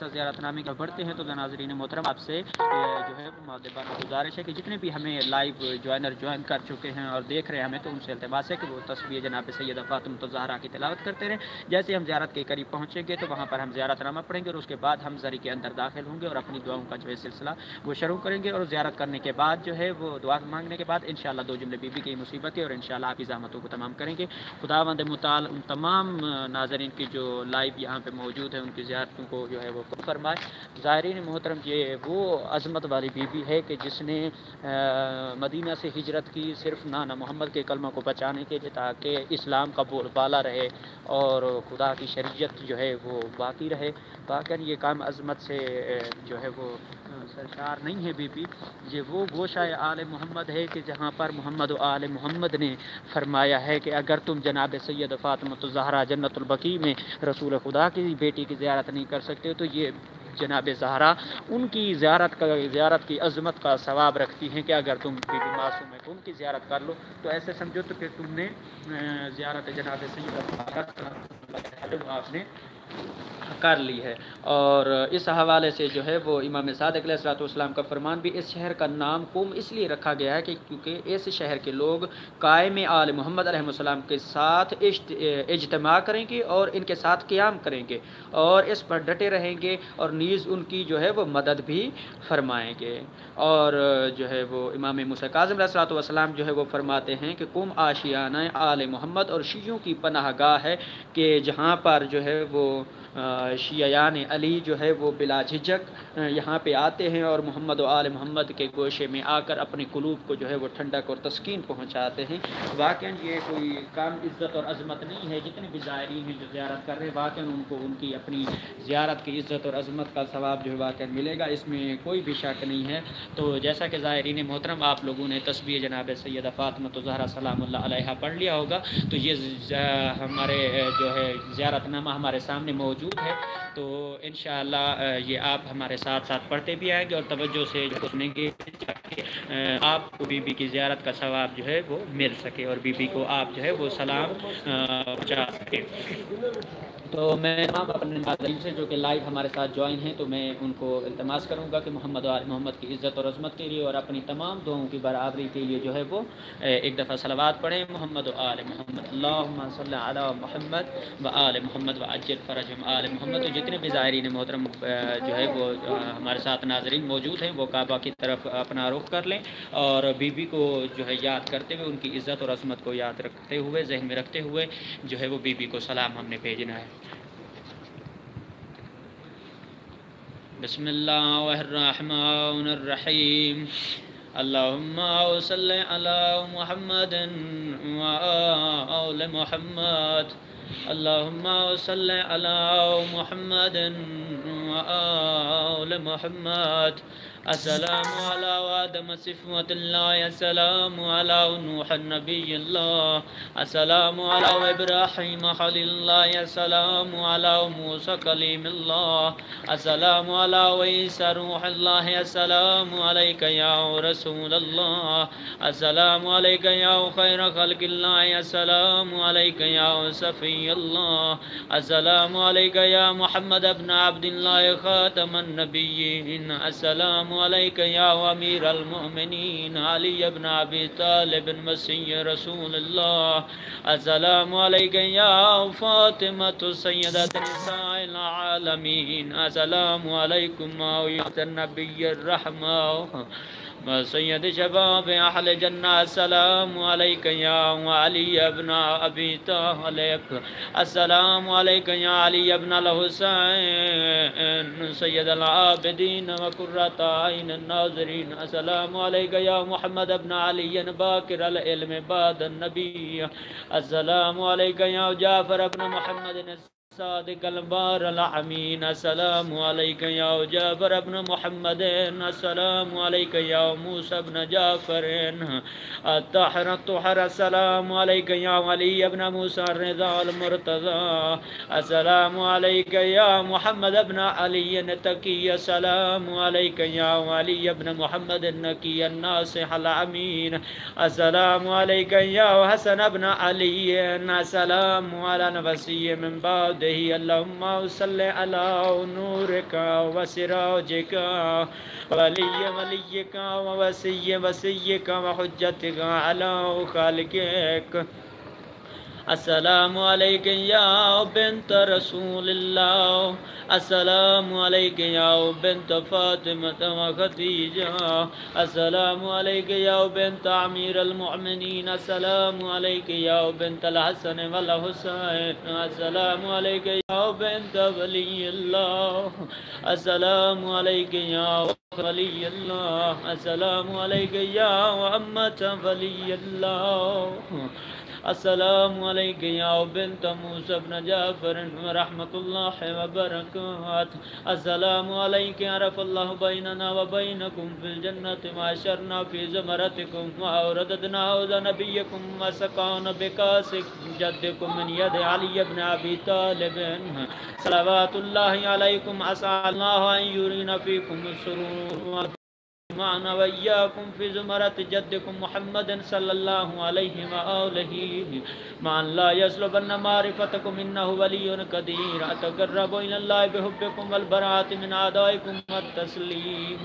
زیارت نامی کا بڑھتے ہیں تو ناظرین محترم آپ سے جو ہے مادبانہ گزارش ہے کہ جتنے بھی ہمیں لائیو جوائنر جوائن کر چکے ہیں اور دیکھ رہے ہیں، ہمیں تو ان سے التباس ہے کہ وہ تصویر جناب سید فاطم تو زہرا کی تلاوت کرتے رہیں جیسے ہم زیارت کے قریب پہنچیں گے تو وہاں پر ہم زیارت نامہ پڑھیں گے اور اس کے بعد ہم زری کے اندر داخل ہوں گے اور اپنی دعاؤں کا جو ہے سلسلہ وہ شروع کریں گے اور زیارت کرنے کے بعد جو ہے وہ دعا مانگنے کے بعد ان شاء اللہ دو جملے بی بی کی مصیبتیں اور ان شاء اللہ آپ زحمتوں کو تمام کریں گے۔ خدا وند مطال ان تمام ناظرین کی جو لائیو یہاں پہ موجود ہیں، ان کی زیارتوں کو جو ہے وہ فرمائے ظاہرین محترم، یہ وہ عظمت والی بی بی ہے کہ جس نے مدینہ سے ہجرت کی صرف نانا محمد کے کلمہ کو بچانے کے لیے، تاکہ اسلام کا بول بالا رہے اور خدا کی شریعت جو ہے وہ باقی رہے۔ باقی یہ کام عظمت سے جو ہے وہ سرکار نہیں ہے بی بی یہ وہ گوشہ آل محمد ہے کہ جہاں پر محمد و آل محمد نے فرمایا ہے کہ اگر تم جناب سید فاطمۃ الزہرا جنت البقی میں رسول خدا کی بیٹی کی زیارت نہیں کر سکتے، تو یہ جناب زہرا، ان کی زیارت کا زیارت کی عظمت کا ثواب رکھتی ہیں کہ اگر تم بی بی معصوم ہے تو ان کی زیارت کر لو۔ تو ایسے سمجھو تو کہ تم نے زیارت جناب سید آپ نے کر لی ہے۔ اور اس حوالے سے جو ہے وہ امام صادق علیہ السلاۃ والسلام کا فرمان بھی اس شہر کا نام قوم اس لیے رکھا گیا ہے کہ کیونکہ اس شہر کے لوگ قائم آل محمد علیہ السلام کے ساتھ اجتماع کریں گے اور ان کے ساتھ قیام کریں گے اور اس پر ڈٹے رہیں گے اور نیز ان کی جو ہے وہ مدد بھی فرمائیں گے۔ اور جو ہے وہ امام کاظم علیہ السلاۃ والسلام جو ہے وہ فرماتے ہیں کہ قوم آشیانہ آل محمد اور شیعوں کی پناہ گاہ ہے کہ جہاں پر جو ہے وہ شیعان علی جو ہے وہ بلا جھجک یہاں پہ آتے ہیں اور محمد و آل محمد کے گوشے میں آ کر اپنے قلوب کو جو ہے وہ ٹھنڈک اور تسکین پہنچاتے ہیں۔ واقعا یہ کوئی کام، عزت اور عظمت نہیں ہے، جتنے بھی زائرین ہیں جو زیارت کر رہے ہیں، واقعا ان کو ان کی اپنی زیارت کی عزت اور عظمت کا ثواب جو ہے واقعا ملے گا۔ اس میں کوئی بھی شک نہیں ہے۔ تو جیسا کہ زائرین محترم، آپ لوگوں نے تصویر جناب سید فاطمہ تو زہرا سلام اللہ علیہ پڑھ لیا ہوگا۔ تو یہ ہمارے، جو ہے زیارت نامہ ہمارے سامنے موجود موجود ہے۔ تو انشاءاللہ یہ آپ ہمارے ساتھ ساتھ پڑھتے بھی آئیں گے اور توجہ سے جو سنیں گے آپ کو بی بی کی زیارت کا ثواب جو ہے وہ مل سکے اور بی بی کو آپ جو ہے وہ سلام پہنچا سکے۔ تو میں تمام اپنے ناظرین سے جو کہ لائیو ہمارے ساتھ جوائن ہیں، تو میں ان کو التماس کروں گا کہ محمد و محمد کی عزت اور عظمت کے لیے اور اپنی تمام دعاؤں کی برابری کے لیے جو ہے وہ ایک دفعہ صلوات پڑھیں۔ محمد و آل محمد اللہ صلی علی محمد و آل محمد و اجل فرجم آل محمد۔ تو جتنے بھی ظاہرین محترم جو ہے وہ ہمارے ساتھ ناظرین موجود ہیں، وہ کعبہ کی طرف اپنا رخ کر لیں اور بی بی کو جو ہے یاد کرتے ہوئے، ان کی عزت اور عظمت کو یاد رکھتے ہوئے، ذہن میں رکھتے ہوئے جو ہے وہ بی بی کو سلام ہم نے بھیجنا ہے۔ بسم الله الرحمن الرحيم. اللهم صل على محمد وآل محمد. اللهم صل على محمد وآل محمد. السلام على آدم صفوة الله السلام على نوح النبي الله. السلام على إبراهيم خليل الله السلام على موسى كليم الله. السلام على عيسى روح الله السلام عليك يا رسول الله. السلام عليك يا خير خلق الله السلام عليك يا صفي الله. السلام عليك يا محمد بن عبد الله خاتم النبیین، السلام علیک یا امیر المؤمنین، علی ابن أبي طالب، مسیح رسول اللہ، السلام علیک یا فاطمة سیدت نساء العالمین، السلام علیکم يا النبي الرحمہ سید شباب اہل جنہ السلام علیکہ یا علی ابن ابی طالب. السلام علیکہ یا علی ابن الحسین سید العابدین و قرۃ عین الناظرین السلام علیکہ یا محمد ابن علی باکر العلم بعد النبی السلام علیکہ یا جعفر ابن محمد صادق البار العمين. السلام عليك يا جابر بن محمد. السلام عليك يا موسى بن جعفر. الطاهر الطهر السلام عليك يا علي بن موسى الرضا المرتضى. السلام عليك يا محمد بن علي التقي. السلام عليك يا علي بن محمد النقي الناصح الأمين. السلام عليك يا حسن بن علي. السلام على نفسي من بعد علیہ اللہم صلی علی نورکا و سراجکا ولی ولیکا و وسی وسیکا و حجتکا علی خالقک السلام عليك يا بنت رسول الله. السلام عليك يا بنت فاطمة وخديجة. السلام عليك يا بنت أمير المؤمنين. السلام عليك يا بنت الحسن والحسين. السلام عليك يا بنت ولي الله. السلام عليك يا ولي الله. السلام عليك يا أمة ولي الله. السلام عليك يا بنت موسى بن جعفر ورحمة الله وبركاته. السلام عليك عرف الله بيننا وبينكم في الجنة وعشرنا في زمرتكم وأورددنا أوذى نبيكم وسقانا بكاس جدكم من يد علي بن أبي طالب. صلوات الله عليكم. أسأل الله أن يرين فيكم السرور. معنا وإياكم في زمرة جدكم محمد صلى الله عليه وآله. مع لا يسلبن معرفتكم إنه ولي قدير. أتقرب إلى الله بحبكم والبراءة من أعدائكم والتسليم.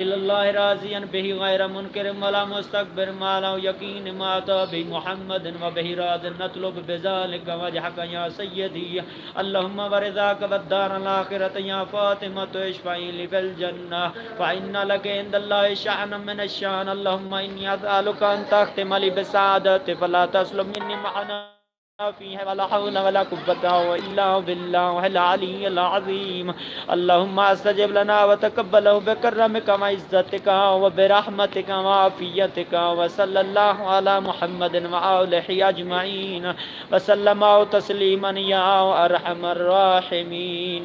إلى الله راضيا به غير منكر ولا مستكبر. ما له يقين ما أتى به محمد وبه راض. نطلب بذلك وجهك يا سيدي. اللهم ورضاك والدار الآخرة يا فاطمة اشفعي لي في الجنة فإن لك عند الله شأن من الشأن. اللهم إني أسألك أن تختم لي بسعادة فلا تسلم مني معنا. ولا حول ولا قوة إلا بالله العلي العظيم اللهم استجب لنا وتقبله بكرمك وعزتك وبرحمتك وعافيتك وصلى الله على محمد وآله أجمعين وسلم تسليما يا أرحم الراحمين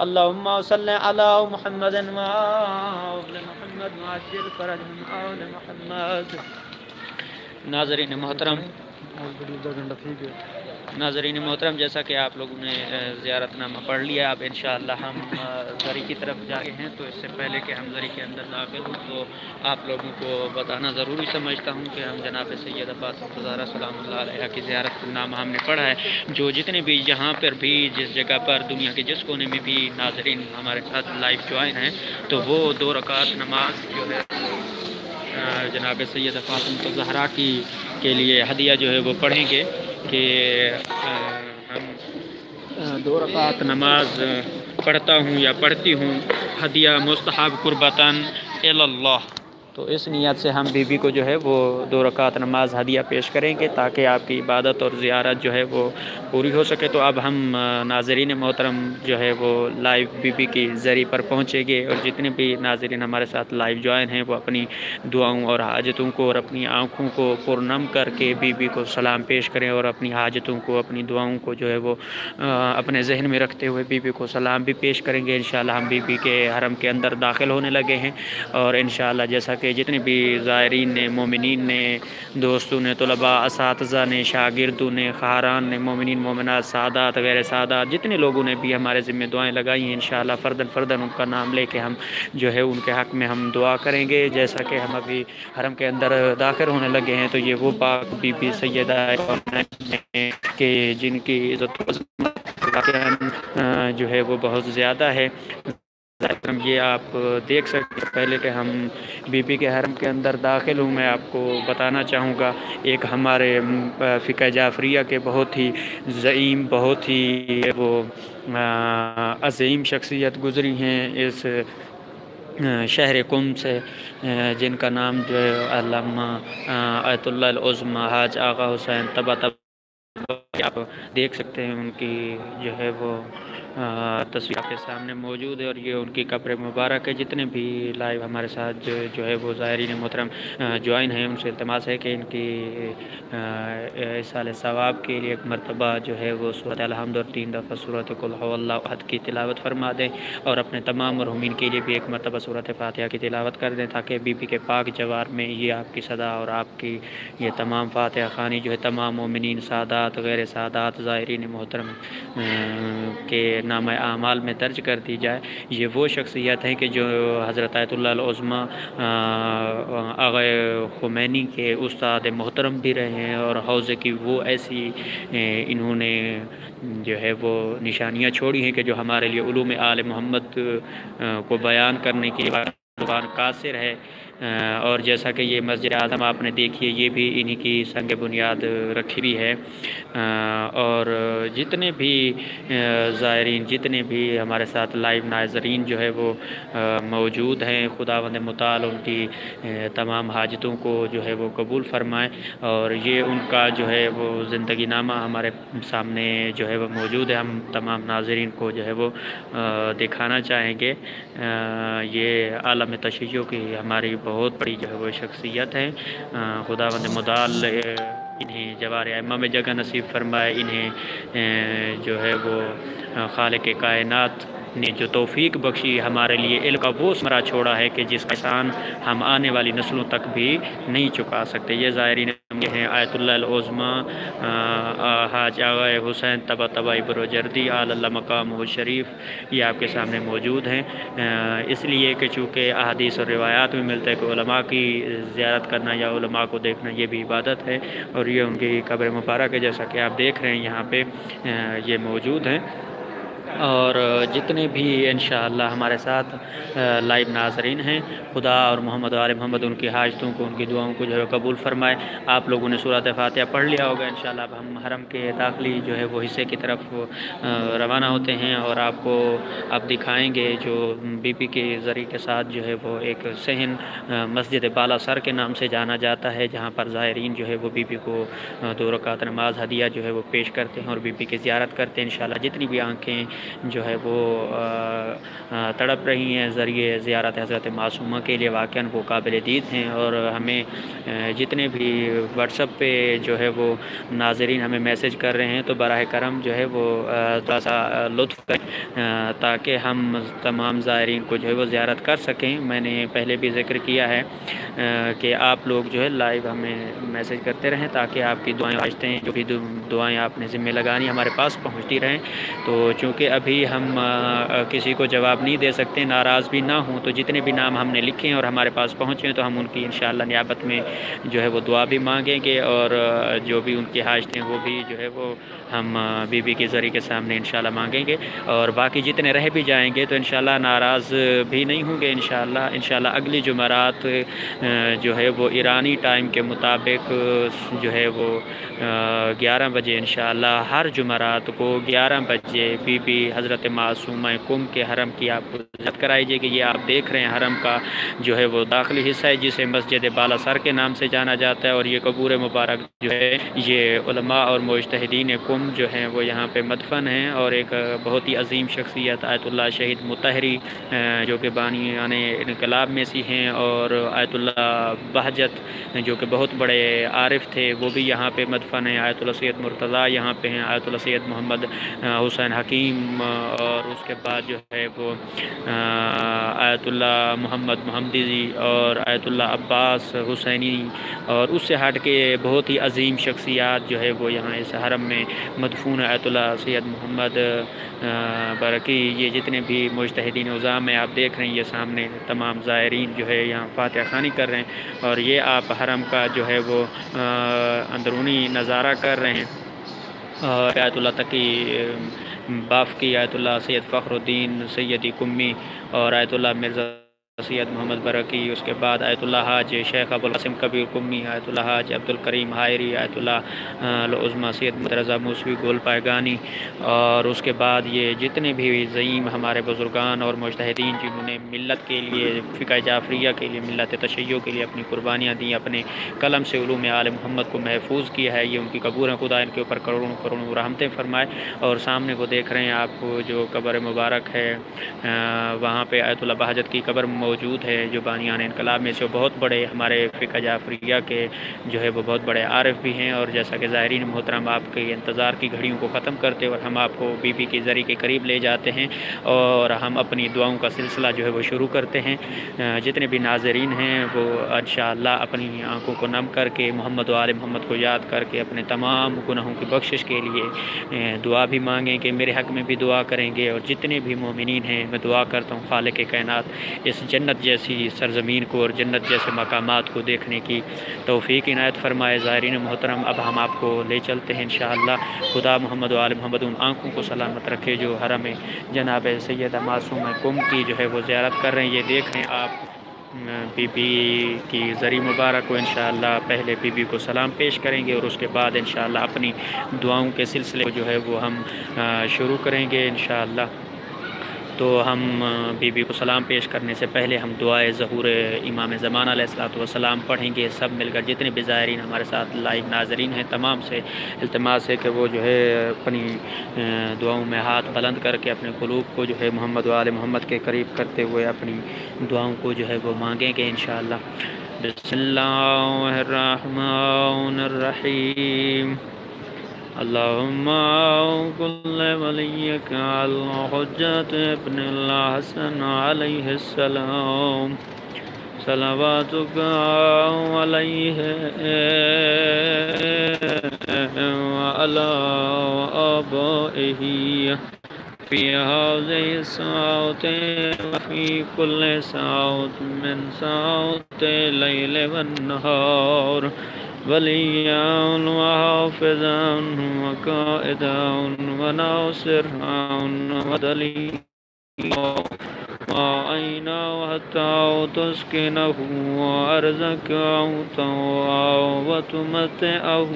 اللهم صل على محمد وآل محمد وعجل فرج من آل محمد۔ ناظرین محترم ناظرین محترم، جیسا کہ آپ لوگوں نے زیارت نامہ پڑھ لیا، اب انشاءاللہ ہم زری کی طرف جائے ہیں۔ تو اس سے پہلے کہ ہم زری کے اندر داخل ہوں، تو آپ لوگوں کو بتانا ضروری سمجھتا ہوں کہ ہم جناب سید عباس فضارہ سلام اللہ علیہ کی زیارت نامہ ہم نے پڑھا ہے۔ جو جتنے بھی یہاں پر بھی، جس جگہ پر دنیا کے جس کونے میں بھی ناظرین ہمارے ساتھ لائف جوائن ہیں، تو وہ دو رکعت نماز جو ہے جناب سید فاطمہ زہرا کی کے لیے ہدیہ جو ہے وہ پڑھیں گے کہ ہم دو رکعت نماز پڑھتا ہوں یا پڑھتی ہوں۔ ہدیہ مستحب قربتاً اللہ۔ تو اس نیت سے ہم بی بی کو جو ہے وہ دو رکعت نماز ہدیہ پیش کریں گے تاکہ آپ کی عبادت اور زیارت جو ہے وہ پوری ہو سکے۔ تو اب ہم ناظرین محترم جو ہے وہ لائیو بی بی کی ذریعے پر پہنچے گے اور جتنے بھی ناظرین ہمارے ساتھ لائیو جوائن ہیں، وہ اپنی دعاؤں اور حاجتوں کو اور اپنی آنکھوں کو پرنم کر کے بی بی کو سلام پیش کریں اور اپنی حاجتوں کو، اپنی دعاؤں کو جو ہے وہ اپنے ذہن میں رکھتے ہوئے بی بی کو سلام بھی پیش کریں گے۔ انشاءاللہ ہم بی بی کے حرم کے اندر داخل ہونے لگے ہیں اور انشاءاللہ جیسا کہ کہ جتنے بھی زائرین نے، مومنین نے، دوستوں نے، طلباء، اساتذہ نے، شاگردوں نے خاران نے، مومنین، مومنات سعادات غیر سعادات جتنے لوگوں نے بھی ہمارے ذمہ دعائیں لگائی ہیں، انشاءاللہ فردن فردن ان کا نام لے کے ہم جو ہے ان کے حق میں ہم دعا کریں گے۔ جیسا کہ ہم ابھی حرم کے اندر داخل ہونے لگے ہیں تو یہ وہ پاک بی بی سیدہ کہ جن کی عزت جو ہے وہ بہت زیادہ ہے۔ یہ آپ دیکھ سکتے پہلے کہ ہم بی بی کے حرم کے اندر داخل ہوں، میں آپ کو بتانا چاہوں گا، ایک ہمارے فقہ جعفریہ کے بہت ہی ضعیم بہت ہی وہ عظیم شخصیت گزری ہیں اس شہر کم سے جن کا نام جو ہے، علامہ آیت اللہ العظم حاج آغا حسین تبا تب آپ دیکھ سکتے ہیں ان کی جو ہے وہ تصویر آپ کے سامنے موجود ہے اور یہ ان کی قبر مبارک ہے۔ جتنے بھی لائیو ہمارے ساتھ جو جو ہے وہ ظاہرین محترم جوائن ہیں، ان سے التماس ہے کہ ان کی سال ثواب کے لیے ایک مرتبہ جو ہے وہ صورت الحمد اور تین دفعہ صورت اللہ عہد کی تلاوت فرما دیں اور اپنے تمام مرحومین کے لیے بھی ایک مرتبہ صورت فاتحہ کی تلاوت کر دیں تاکہ بی بی کے پاک جوار میں یہ آپ کی صدا اور آپ کی یہ تمام فاتحہ خانی جو ہے تمام مومنین سادات غیر سادات ظاہرین محترم کے نام اعمال میں درج کر دی جائے۔ یہ وہ شخصیت ہیں کہ جو حضرت آیت اللہ العظمہ آغا خمینی کے استاد محترم بھی رہے ہیں اور حوض کی وہ ایسی انہوں نے جو ہے وہ نشانیاں چھوڑی ہیں کہ جو ہمارے لیے علوم آل محمد کو بیان کرنے کی زبان قاصر ہے۔ اور جیسا کہ یہ مسجد اعظم آپ نے دیکھی ہے، یہ بھی انہی کی سنگ بنیاد رکھی بھی ہے۔ اور جتنے بھی زائرین، جتنے بھی ہمارے ساتھ لائیو ناظرین جو ہے وہ موجود ہیں خدا وند مطال ان کی تمام حاجتوں کو جو ہے وہ قبول فرمائیں اور یہ ان کا جو ہے وہ زندگی نامہ ہمارے سامنے جو ہے وہ موجود ہے۔ ہم تمام ناظرین کو جو ہے وہ دکھانا چاہیں گے۔ یہ عالم تشیعوں کی ہماری بہت بڑی جو ہے وہ شخصیت ہے۔ خدا بند مدال انہیں جوار امہ میں جگہ نصیب فرمائے، انہیں جو ہے وہ خالق کائنات نے جو توفیق بخشی ہمارے لیے علم کا وہ سمرہ چھوڑا ہے کہ جس کا ہم آنے والی نسلوں تک بھی نہیں چکا سکتے۔ یہ ظاہرین یہ ہیں آیت اللہ العظمہ حاج آغا حسین طبع طبع برو جردی، آل اللہ مقام و شریف، یہ آپ کے سامنے موجود ہیں۔ اس لیے کہ چونکہ احادیث اور روایات میں ملتا ہے کہ علماء کی زیارت کرنا یا علماء کو دیکھنا یہ بھی عبادت ہے، اور یہ ان کی قبر مبارک ہے۔ جیسا کہ آپ دیکھ رہے ہیں یہاں پہ یہ موجود ہیں۔ اور جتنے بھی انشاءاللہ ہمارے ساتھ لائیو ناظرین ہیں، خدا اور محمد علیہ محمد ان کی حاجتوں کو، ان کی دعاؤں کو جو ہے قبول فرمائے۔ آپ لوگوں نے صورت فاتحہ پڑھ لیا ہوگا، انشاءاللہ اب ہم حرم کے داخلی جو ہے وہ حصے کی طرف روانہ ہوتے ہیں اور آپ کو اب دکھائیں گے جو بی پی کے ذریعے کے ساتھ جو ہے وہ ایک صحن مسجد بالا سر کے نام سے جانا جاتا ہے، جہاں پر ظاہرین جو ہے وہ بی پی کو دو رکعت نماز ہدیہ جو ہے وہ پیش کرتے ہیں اور بی پی کی زیارت کرتے ہیں۔ انشاءاللہ جتنی بھی آنکھیں جو ہے وہ تڑپ رہی ہیں ذریعے زیارت حضرت معصومہ کے لیے واقعہ وہ قابل دید ہیں اور ہمیں جتنے بھی اپ پہ جو ہے وہ ناظرین ہمیں میسج کر رہے ہیں، تو براہ کرم جو ہے وہ تھوڑا سا لطف کریں تاکہ ہم تمام زائرین کو جو ہے وہ زیارت کر سکیں۔ میں نے پہلے بھی ذکر کیا ہے کہ آپ لوگ جو ہے لائیو ہمیں میسج کرتے رہیں تاکہ آپ کی دعائیں ہیں جو بھی دعائیں آپ نے ذمہ لگانی ہمارے پاس پہنچتی رہیں۔ تو چونکہ ابھی ہم کسی کو جواب نہیں دے سکتے، ناراض بھی نہ ہوں۔ تو جتنے بھی نام ہم نے لکھے ہیں اور ہمارے پاس پہنچے ہیں، تو ہم ان کی انشاءاللہ نیابت میں جو ہے وہ دعا بھی مانگیں گے اور جو بھی ان کی حاجتیں وہ بھی جو ہے وہ ہم بی بی کے ذریعے کے سامنے انشاءاللہ مانگیں گے۔ اور باقی جتنے رہ بھی جائیں گے تو انشاءاللہ ناراض بھی نہیں ہوں گے انشاءاللہ۔ انشاءاللہ اگلی جمعرات جو ہے وہ ایرانی ٹائم کے مطابق جو ہے وہ گیارہ بجے انشاءاللہ ہر جمعرات کو گیارہ بجے بی بی حضرت معصومہ کم کے حرم کی آپ کو ذات کرائی جائے کہ یہ آپ دیکھ رہے ہیں، حرم کا جو ہے وہ داخلی حصہ ہے، جسے مسجد بالا سر کے نام سے جانا جاتا ہے اور یہ قبور مبارک جو ہے، یہ علماء اور مجتہدین کم جو ہیں وہ یہاں پہ مدفن ہیں اور ایک بہت ہی عظیم شخصیت آیت اللہ شہید متحری جو کہ بانی یعنی انقلاب میں سی ہیں اور آیت اللہ بہجت جو کہ بہت بڑے عارف تھے، وہ بھی یہاں پہ مدفن ہیں۔ آیت اللہ سید مرتضیٰ یہاں پہ ہیں، آیت اللہ سید محمد حسین حکیم اور اس کے بعد جو ہے وہ آیت اللہ محمد محمدی جی اور آیت اللہ عباس حسینی اور اس سے ہٹ کے بہت ہی عظیم شخصیات جو ہے وہ یہاں اس حرم میں مدفون آیت اللہ سید محمد برقی، یہ جتنے بھی مجتہدین نظام میں آپ دیکھ رہے ہیں، یہ سامنے تمام زائرین جو ہے یہاں فاتح خانی کر رہے ہیں اور یہ آپ حرم کا جو ہے وہ اندرونی نظارہ کر رہے ہیں۔ اور آیت اللہ تقی باف کی آیت اللہ سید فخر الدین سیدی کمی اور آیت اللہ مرزا سید محمد برقی، اس کے بعد آیت اللہ حاج شیخ ابوالقاسم کبیر کمی، آیت اللہ حاج عبد الکریم حائری، آیت اللہ عظمہ سید مدرزہ موسوی گول پائگانی اور اس کے بعد یہ جتنے بھی ضعیم ہمارے بزرگان اور مجتہدین جنہوں نے ملت کے لیے، فقہ جعفریہ کے لیے، ملت تشیع کے لیے اپنی قربانیاں دیں، اپنے قلم سے علوم عال محمد کو محفوظ کیا ہے، یہ ان کی قبور خدا ان کے اوپر کروڑوں کروڑوں رحمتیں فرمائے اور سامنے کو دیکھ رہے ہیں آپ جو قبر مبارک ہے وہاں پہ آیت اللہ بہجت کی قبر موجود ہے، جو بانیان انقلاب میں سے بہت بڑے ہمارے فقہ جعفریہ کے جو ہے وہ بہت بڑے عارف بھی ہیں اور جیسا کہ ظاہرین محترم آپ کے انتظار کی گھڑیوں کو ختم کرتے اور ہم آپ کو بی بی کے ذریعے کے قریب لے جاتے ہیں اور ہم اپنی دعاؤں کا سلسلہ جو ہے وہ شروع کرتے ہیں۔ جتنے بھی ناظرین ہیں، وہ انشاءاللہ اپنی آنکھوں کو نم کر کے، محمد و عالم محمد کو یاد کر کے اپنے تمام گناہوں کی بخشش کے لیے دعا بھی مانگیں کہ میرے حق میں بھی دعا کریں گے اور جتنے بھی مومنین ہیں، میں دعا کرتا ہوں خالق کائنات اس جنت جیسی سرزمین کو اور جنت جیسے مقامات کو دیکھنے کی توفیق عنایت فرمائے۔ ظاہرین محترم، اب ہم آپ کو لے چلتے ہیں انشاءاللہ۔ خدا محمد و عالم محمد ان آنکھوں کو سلامت رکھے جو حرم جناب سیدہ معصوم کم کی جو ہے وہ زیارت کر رہے ہیں۔ یہ دیکھ رہے ہیں آپ بی بی کی ذریع مبارک کو انشاءاللہ پہلے بی بی کو سلام پیش کریں گے اور اس کے بعد انشاءاللہ اپنی دعاؤں کے سلسلے کو جو ہے وہ ہم شروع کریں گے انشاءاللہ۔ تو ہم بی بی کو سلام پیش کرنے سے پہلے ہم دعائے ظہور امام زمان علیہ السلاۃ والسلام پڑھیں گے۔ سب مل کر جتنے بھی زائرین ہمارے ساتھ لائیو ناظرین ہیں، تمام سے التماس ہے کہ وہ جو ہے اپنی دعاؤں میں ہاتھ بلند کر کے اپنے قلوب کو جو ہے محمد وال محمد کے قریب کرتے ہوئے اپنی دعاؤں کو جو ہے وہ مانگیں گے انشاءاللہ۔ بسم اللہ الرحمن الرحیم۔ اللهم كل وليك على حجة ابن حسن عليه السلام. صلواتك عليه وعلى آبائه. في هذه الساعة وفي كل ساعة من ساعة الليل والنهار وليا وحافظا وقائدا وناصرا ودليلا وأين وحتى تسكنه وأرزك طوعا وتمتعه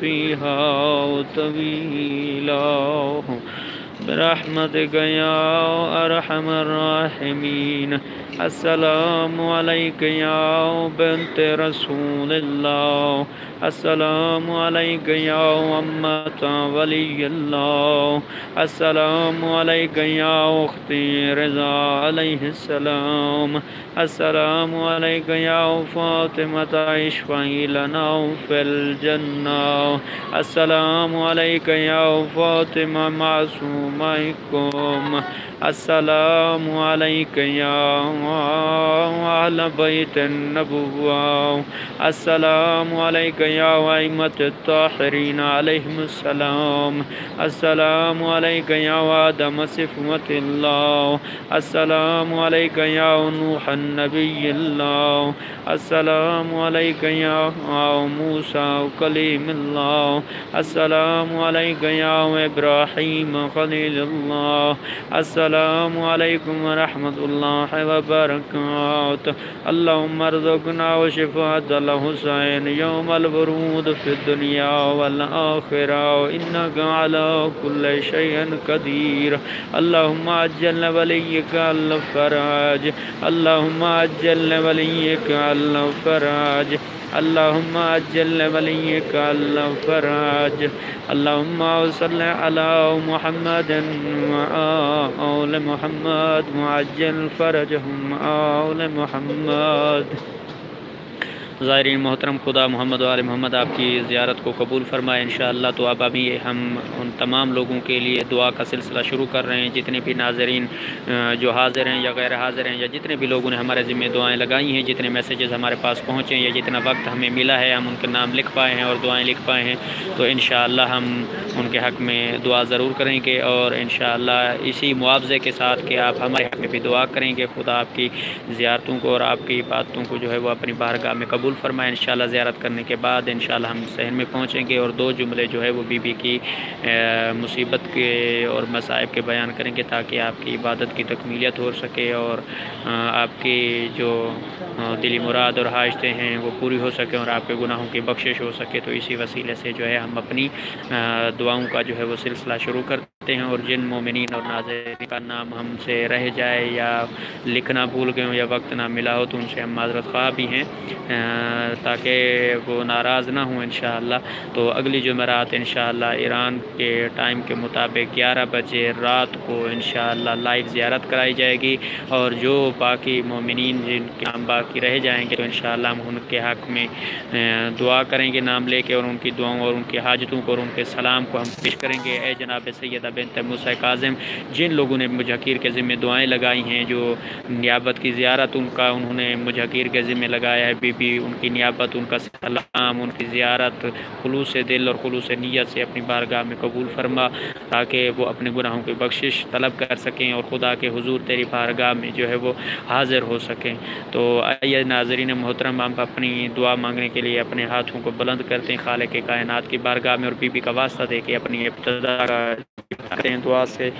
فيها طويلا برحمتك يا أرحم الراحمين. السلام عليك يا بنت رسول الله. السلام عليك يا أمة ولي الله. السلام عليك يا أختي رضا عليه السلام. السلام عليك يا فاطمة اشفعي لنا في الجنة. السلام عليك يا فاطمة معصومكم السلام عليك يا أهل بيت النبوة. السلام عليك يا أئمة الطاهرين عليهم السلام. السلام عليك يا آدم صفوة الله. السلام عليك يا نوح النبي الله. السلام عليك يا موسى كليم الله. السلام عليك يا إبراهيم خليل الله. السلام عليكم ورحمة الله وبركاته. اللهم ارزقنا وشفاة الحسين يوم الورود في الدنيا والآخرة إنك على كل شيء قدير. اللهم عجل وليك الفراج. اللهم عجل وليك الفراج. اللهم عجل وليك الفراج اللهم صل على محمد وآل محمد. معجل فرجهم آل محمد. ظاہرین محترم خدا محمد وال محمد، آپ کی زیارت کو قبول فرمائے انشاءاللہ تو اب ابھی ہم ان تمام لوگوں کے لیے دعا کا سلسلہ شروع کر رہے ہیں۔ جتنے بھی ناظرین جو حاضر ہیں یا غیر حاضر ہیں یا جتنے بھی لوگوں نے ہمارے ذمہ دعائیں لگائی ہیں، جتنے میسیجز ہمارے پاس پہنچے ہیں یا جتنا وقت ہمیں ملا ہے، ہم ان کے نام لکھ پائے ہیں اور دعائیں لکھ پائے ہیں۔ تو انشاءاللہ ہم ان کے حق میں دعا ضرور کریں گے اور انشاءاللہ اسی معاوضے کے ساتھ کہ آپ ہمارے حق میں بھی دعا کریں گے۔ خدا آپ کی زیارتوں کو اور آپ کی باتوں کو جو ہے وہ اپنی بارگاہ میں قبول قبول فرمائے انشاءاللہ زیارت کرنے کے بعد انشاءاللہ ہم سہن میں پہنچیں گے اور دو جملے جو ہے وہ بی بی کی مصیبت کے اور مصائب کے بیان کریں گے تاکہ آپ کی عبادت کی تکمیلیت ہو سکے اور آپ کی جو دلی مراد اور حاجتیں ہیں وہ پوری ہو سکیں اور آپ کے گناہوں کی بخشش ہو سکے تو اسی وسیلے سے جو ہے ہم اپنی دعاؤں کا جو ہے وہ سلسلہ شروع کرتے ہیں اور جن مومنین اور ناظرین کا نام ہم سے رہ جائے یا لکھنا بھول گئے ہوں یا وقت نہ ملا ہو تو ان سے ہم معذرت خواہ بھی ہیں تاکہ وہ ناراض نہ ہوں انشاءاللہ۔ تو اگلی جمعرات انشاءاللہ ایران کے ٹائم کے مطابق گیارہ بجے رات کو انشاءاللہ لائیو زیارت کرائی جائے گی۔ اور جو باقی مومنین جن کے نام باقی رہ جائیں گے تو انشاءاللہ ہم ان کے حق میں دعا کریں گے، نام لے کے اور ان کی دعاؤں اور ان کی حاجتوں کو اور ان کے سلام کو ہم پیش کریں گے۔ اے جناب سیدہ بنت موسیٰ کاظم، جن لوگوں نے مجھکیر کے ذمہ دعائیں لگائی ہیں، جو نیابت کی زیارت ان کا انہوں نے مجھکیر کے ذمہ لگایا ہے، بی بی ان کی نیابت، ان کا سلام، ان کی زیارت، خلوص دل اور خلوص نیت سے اپنی بارگاہ میں قبول فرما، تاکہ وہ اپنے گناہوں کی بخشش طلب کر سکیں اور خدا کے حضور تیری بارگاہ میں جو ہے وہ حاضر ہو سکیں۔ تو آئیے ناظرین محترم، ہم اپنی دعا مانگنے کے لیے اپنے ہاتھوں کو بلند کرتے ہیں، خالق کائنات کی بارگاہ میں اور بی بی کا واسطہ دے کے اپنی ابتدا کرتے ہیں دعا سے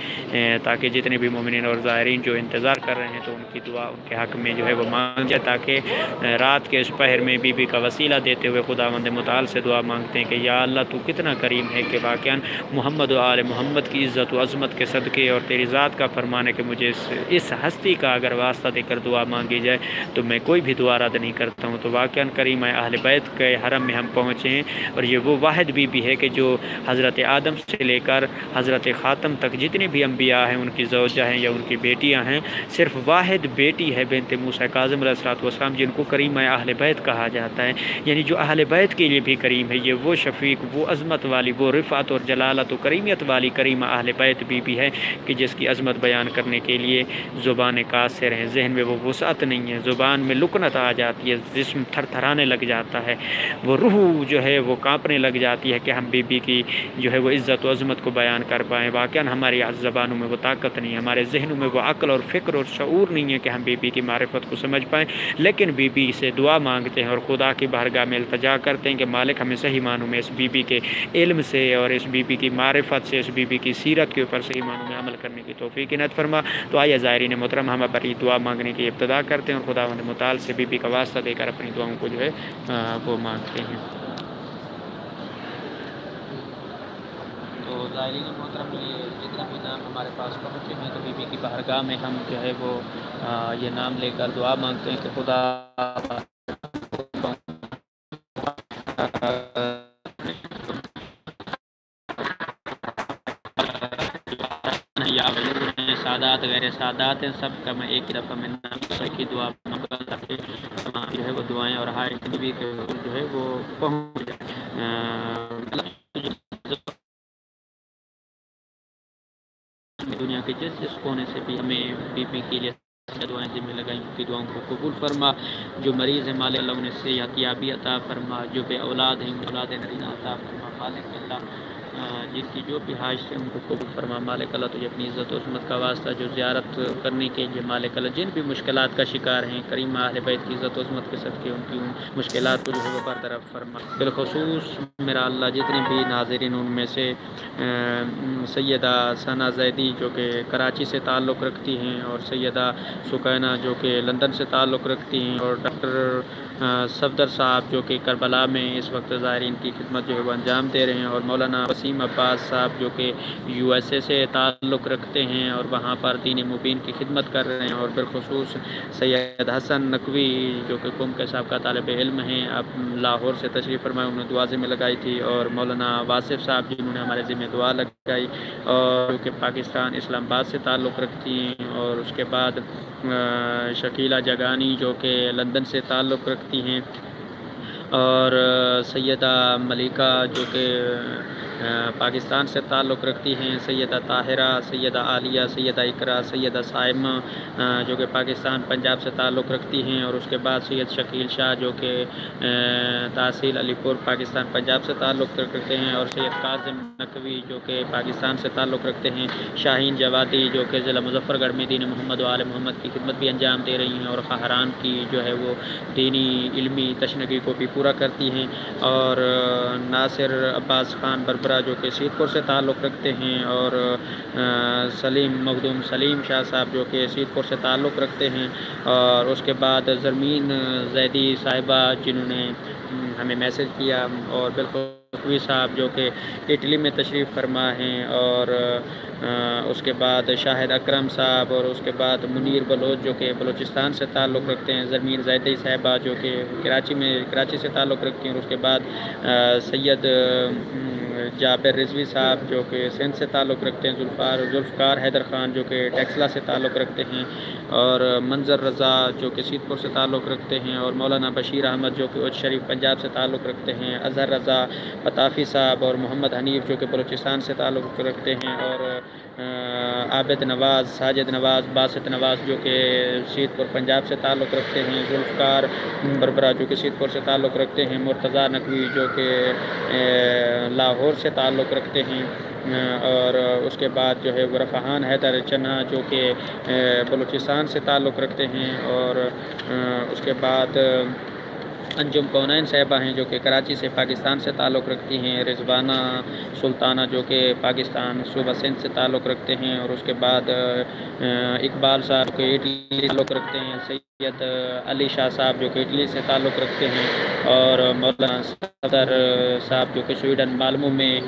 تاکہ جتنے بھی مومنین اور ظاہرین جو انتظار کر رہے ہیں، تو ان کی دعا ان کے حق میں جو ہے وہ مانگ جائے، تاکہ رات کے اس پہر میں بی بی کا وسیلہ دیتے ہوئے خدا مند مطال سے دعا مانگتے ہیں کہ یا اللہ تو کتنا کریم ہے کہ واقعا محمد و آل محمد کی عزت و عظمت کے صدقے اور تیری ذات کا فرمانے کہ مجھے اس ہستی کا اگر واسطہ دے کر دعا مانگی جائے، تو میں کوئی بھی دعا رد نہیں کرتا ہوں۔ تو واقعا کریم اہل بیت کے حرم میں ہم پہنچے ہیں اور یہ وہ واحد بی بی ہے کہ جو حضرت آدم سے لے کر حضرت خاتم تک جتنے بھی انبیاء ہیں، ان کی زوجہ ہیں یا ان کی بیٹیاں ہیں، صرف واحد بیٹی ہے بنت موسیٰ کاظم علیہ السلاۃ والسلام، جن کو کریم اہل بیت کہا جاتا ہے۔ یعنی جو اہل بیت کے لیے بھی کریم ہے، یہ وہ شفیق، وہ عظمت والی، وہ رفعت اور جلالت و کریمیت والی کریم اہل بیت بھی بھی ہے کہ جس کی عظمت بیان کرنے کے لیے زبان قاصر ہیں ذہن میں وہ وسعت نہیں ہے، زبان میں لکنت آ جاتی ہے، جسم تھر تھرانے لگ جاتا ہے، وہ روح جو ہے وہ کانپنے لگ جاتی ہے کہ ہم بی بی کی جو ہے وہ عزت و عظمت کو بیان کر پائیں۔ واقعا ہماری زبانوں میں وہ طاقت نہیں ہے، ہمارے ذہنوں میں وہ عقل اور فکر اور شعور نہیں ہے کہ ہم بی بی کی معرفت کو سمجھ پائیں۔ لیکن بی بی سے دعا مانگتے ہیں اور خدا کی بارگاہ میں التجا کرتے ہیں کہ مالک ہمیں صحیح معنوں میں اس بی بی کے علم سے اور اس بی بی کی معرفت سے، اس بی بی کی سیرت کے اوپر صحیح معنوں میں عمل کرنے کی توفیق نت فرما۔ تو آئیے زائرین محترم، ہم بری دعا مانگنے کی ابتدا کرتے ہیں اور خدا مطال سے بی بی کا واسطہ دے کر اپنی دعاؤں کو جو ہے وہ مانگتے ہیں۔ تو زائرین محترم، یہ جتنے بھی نام ہمارے پاس پہنچے ہیں، تو بی بی کی بہرگاہ میں ہم جو ہے وہ یہ نام لے کر دعا مانگتے ہیں کہ خدا سادات، غیر سادات ہیں سب کا میں ایک دفعہ میں نام کی دعا جو ہے وہ دعائیں اور ہائے نبی کے جو ہے وہ پہنچ دنیا کے جس جس کونے سے بھی ہمیں بی پی کے لیے دعائیں ذمہ لگائیں کی دعاؤں کو قبول فرما۔ جو مریض ہیں مال اللہ انہیں صحت یابی عطا فرما۔ جو بے اولاد ہیں اولاد نرینہ عطا فرما۔ خالق اللہ جن کی جو بھی حاج تھے، ان کو قبول فرما۔ مالک اللہ تجھے اپنی عزت و عظمت کا واسطہ، جو زیارت کرنے کے لیے مالک اللہ، جن بھی مشکلات کا شکار ہیں، کریم اہل بیت کی عزت و عظمت کے سب کے ان کی مشکلات کو جو ہے وہ برطرف فرما۔ بالخصوص میرا اللہ، جتنے بھی ناظرین ان میں سے سیدہ ثنا زیدی جو کہ کراچی سے تعلق رکھتی ہیں، اور سیدہ سکینہ جو کہ لندن سے تعلق رکھتی ہیں، اور ڈاکٹر ہاں، صفدر صاحب جو کہ کربلا میں اس وقت زائرین کی خدمت جو ہے وہ انجام دے رہے ہیں اور مولانا وسیم عباس صاحب جو کہ یو ایس اے سے تعلق رکھتے ہیں اور وہاں پر دین مبین کی خدمت کر رہے ہیں اور بالخصوص سید حسن نقوی جو کہ قوم کے صاحب کا طالب علم ہیں، اب لاہور سے تشریف فرمائے، انہوں نے دعا ذمہ لگائی تھی اور مولانا واصف صاحب جنہوں نے ہمارے ذمہ دعا لگائی اور جو کہ پاکستان اسلام آباد سے تعلق رکھتی ہیں اور اس کے بعد شکیلہ جگانی جو کہ لندن سے تعلق رکھتی ہیں۔ اور سیدہ ملکہ جو کہ پاکستان سے تعلق رکھتی ہیں سیدہ طاہرہ، سیدہ عالیہ، سیدہ اقرا، سیدہ سائمہ جو کہ پاکستان، پنجاب سے تعلق رکھتی ہیں اور اس کے بعد سید شکیل شاہ، جو کہ تحصیل علی پور، پاکستان، پنجاب سے تعلق رکھتے ہیں اور سید قاسم نقوی، جو کہ پاکستان سے تعلق رکھتے ہیں، شاہین جوادی، جو کہ ضلع مظفر گڑھ میں دین محمد و عال محمد کی خدمت بھی انجام دے رہی ہیں اور خہران کی جو ہے وہ دینی علمی تشنگی کو بھی پورا کرتی ہیں اور ناصر عباس خان بربرا جو کہ سید پور سے تعلق رکھتے ہیں اور سلیم مخدوم سلیم شاہ صاحب جو کہ سید پور سے تعلق رکھتے ہیں اور اس کے بعد زرمین زیدی صاحبہ جنہوں نے ہمیں میسج کیا اور بالکل صاحب جو کہ اٹلی میں تشریف فرما ہیں اور اس کے بعد شاہد اکرم صاحب اور اس کے بعد منیر بلوچ جو کہ بلوچستان سے تعلق رکھتے ہیں زمین زیدی صاحبہ جو کہ کراچی میں، کراچی سے تعلق رکھتی ہیں اور اس کے بعد سید جابر رضوی صاحب جو کہ سندھ سے تعلق رکھتے ہیں ذوالفار ذوالفقار حیدر خان جو کہ ٹیکسلا سے تعلق رکھتے ہیں اور منظر رضا جو کہ سید پور سے تعلق رکھتے ہیں اور مولانا بشیر احمد جو کہ اچ شریف پنجاب سے تعلق رکھتے ہیں، اظہر رضا پتافی صاحب اور محمد حنیف جو کہ بلوچستان سے تعلق رکھتے ہیں اور عابد نواز، ساجد نواز، باسط نواز جو کہ سید پور پنجاب سے تعلق رکھتے ہیں، ذوالفقار بربرا جو کہ سید پور سے تعلق رکھتے ہیں، مرتضیٰ نقوی جو کہ لاہور سے تعلق رکھتے ہیں، اور اس کے بعد جو ہے ورفہان حیدر چنہا جو کہ بلوچستان سے تعلق رکھتے ہیں، اور اس کے بعد انجم کونین صاحبہ ہیں جو کہ کراچی سے پاکستان سے تعلق رکھتی ہیں، رضوانہ سلطانہ جو کہ پاکستان صوبہ سندھ سے تعلق رکھتے ہیں اور اس کے بعد اقبال صاحب کے اٹلی تعلق رکھتے ہیں، سید علی شاہ صاحب جو کہ اٹلی سے تعلق رکھتے ہیں اور مولانا صدر صاحب جو کہ سویڈن معلوموں میں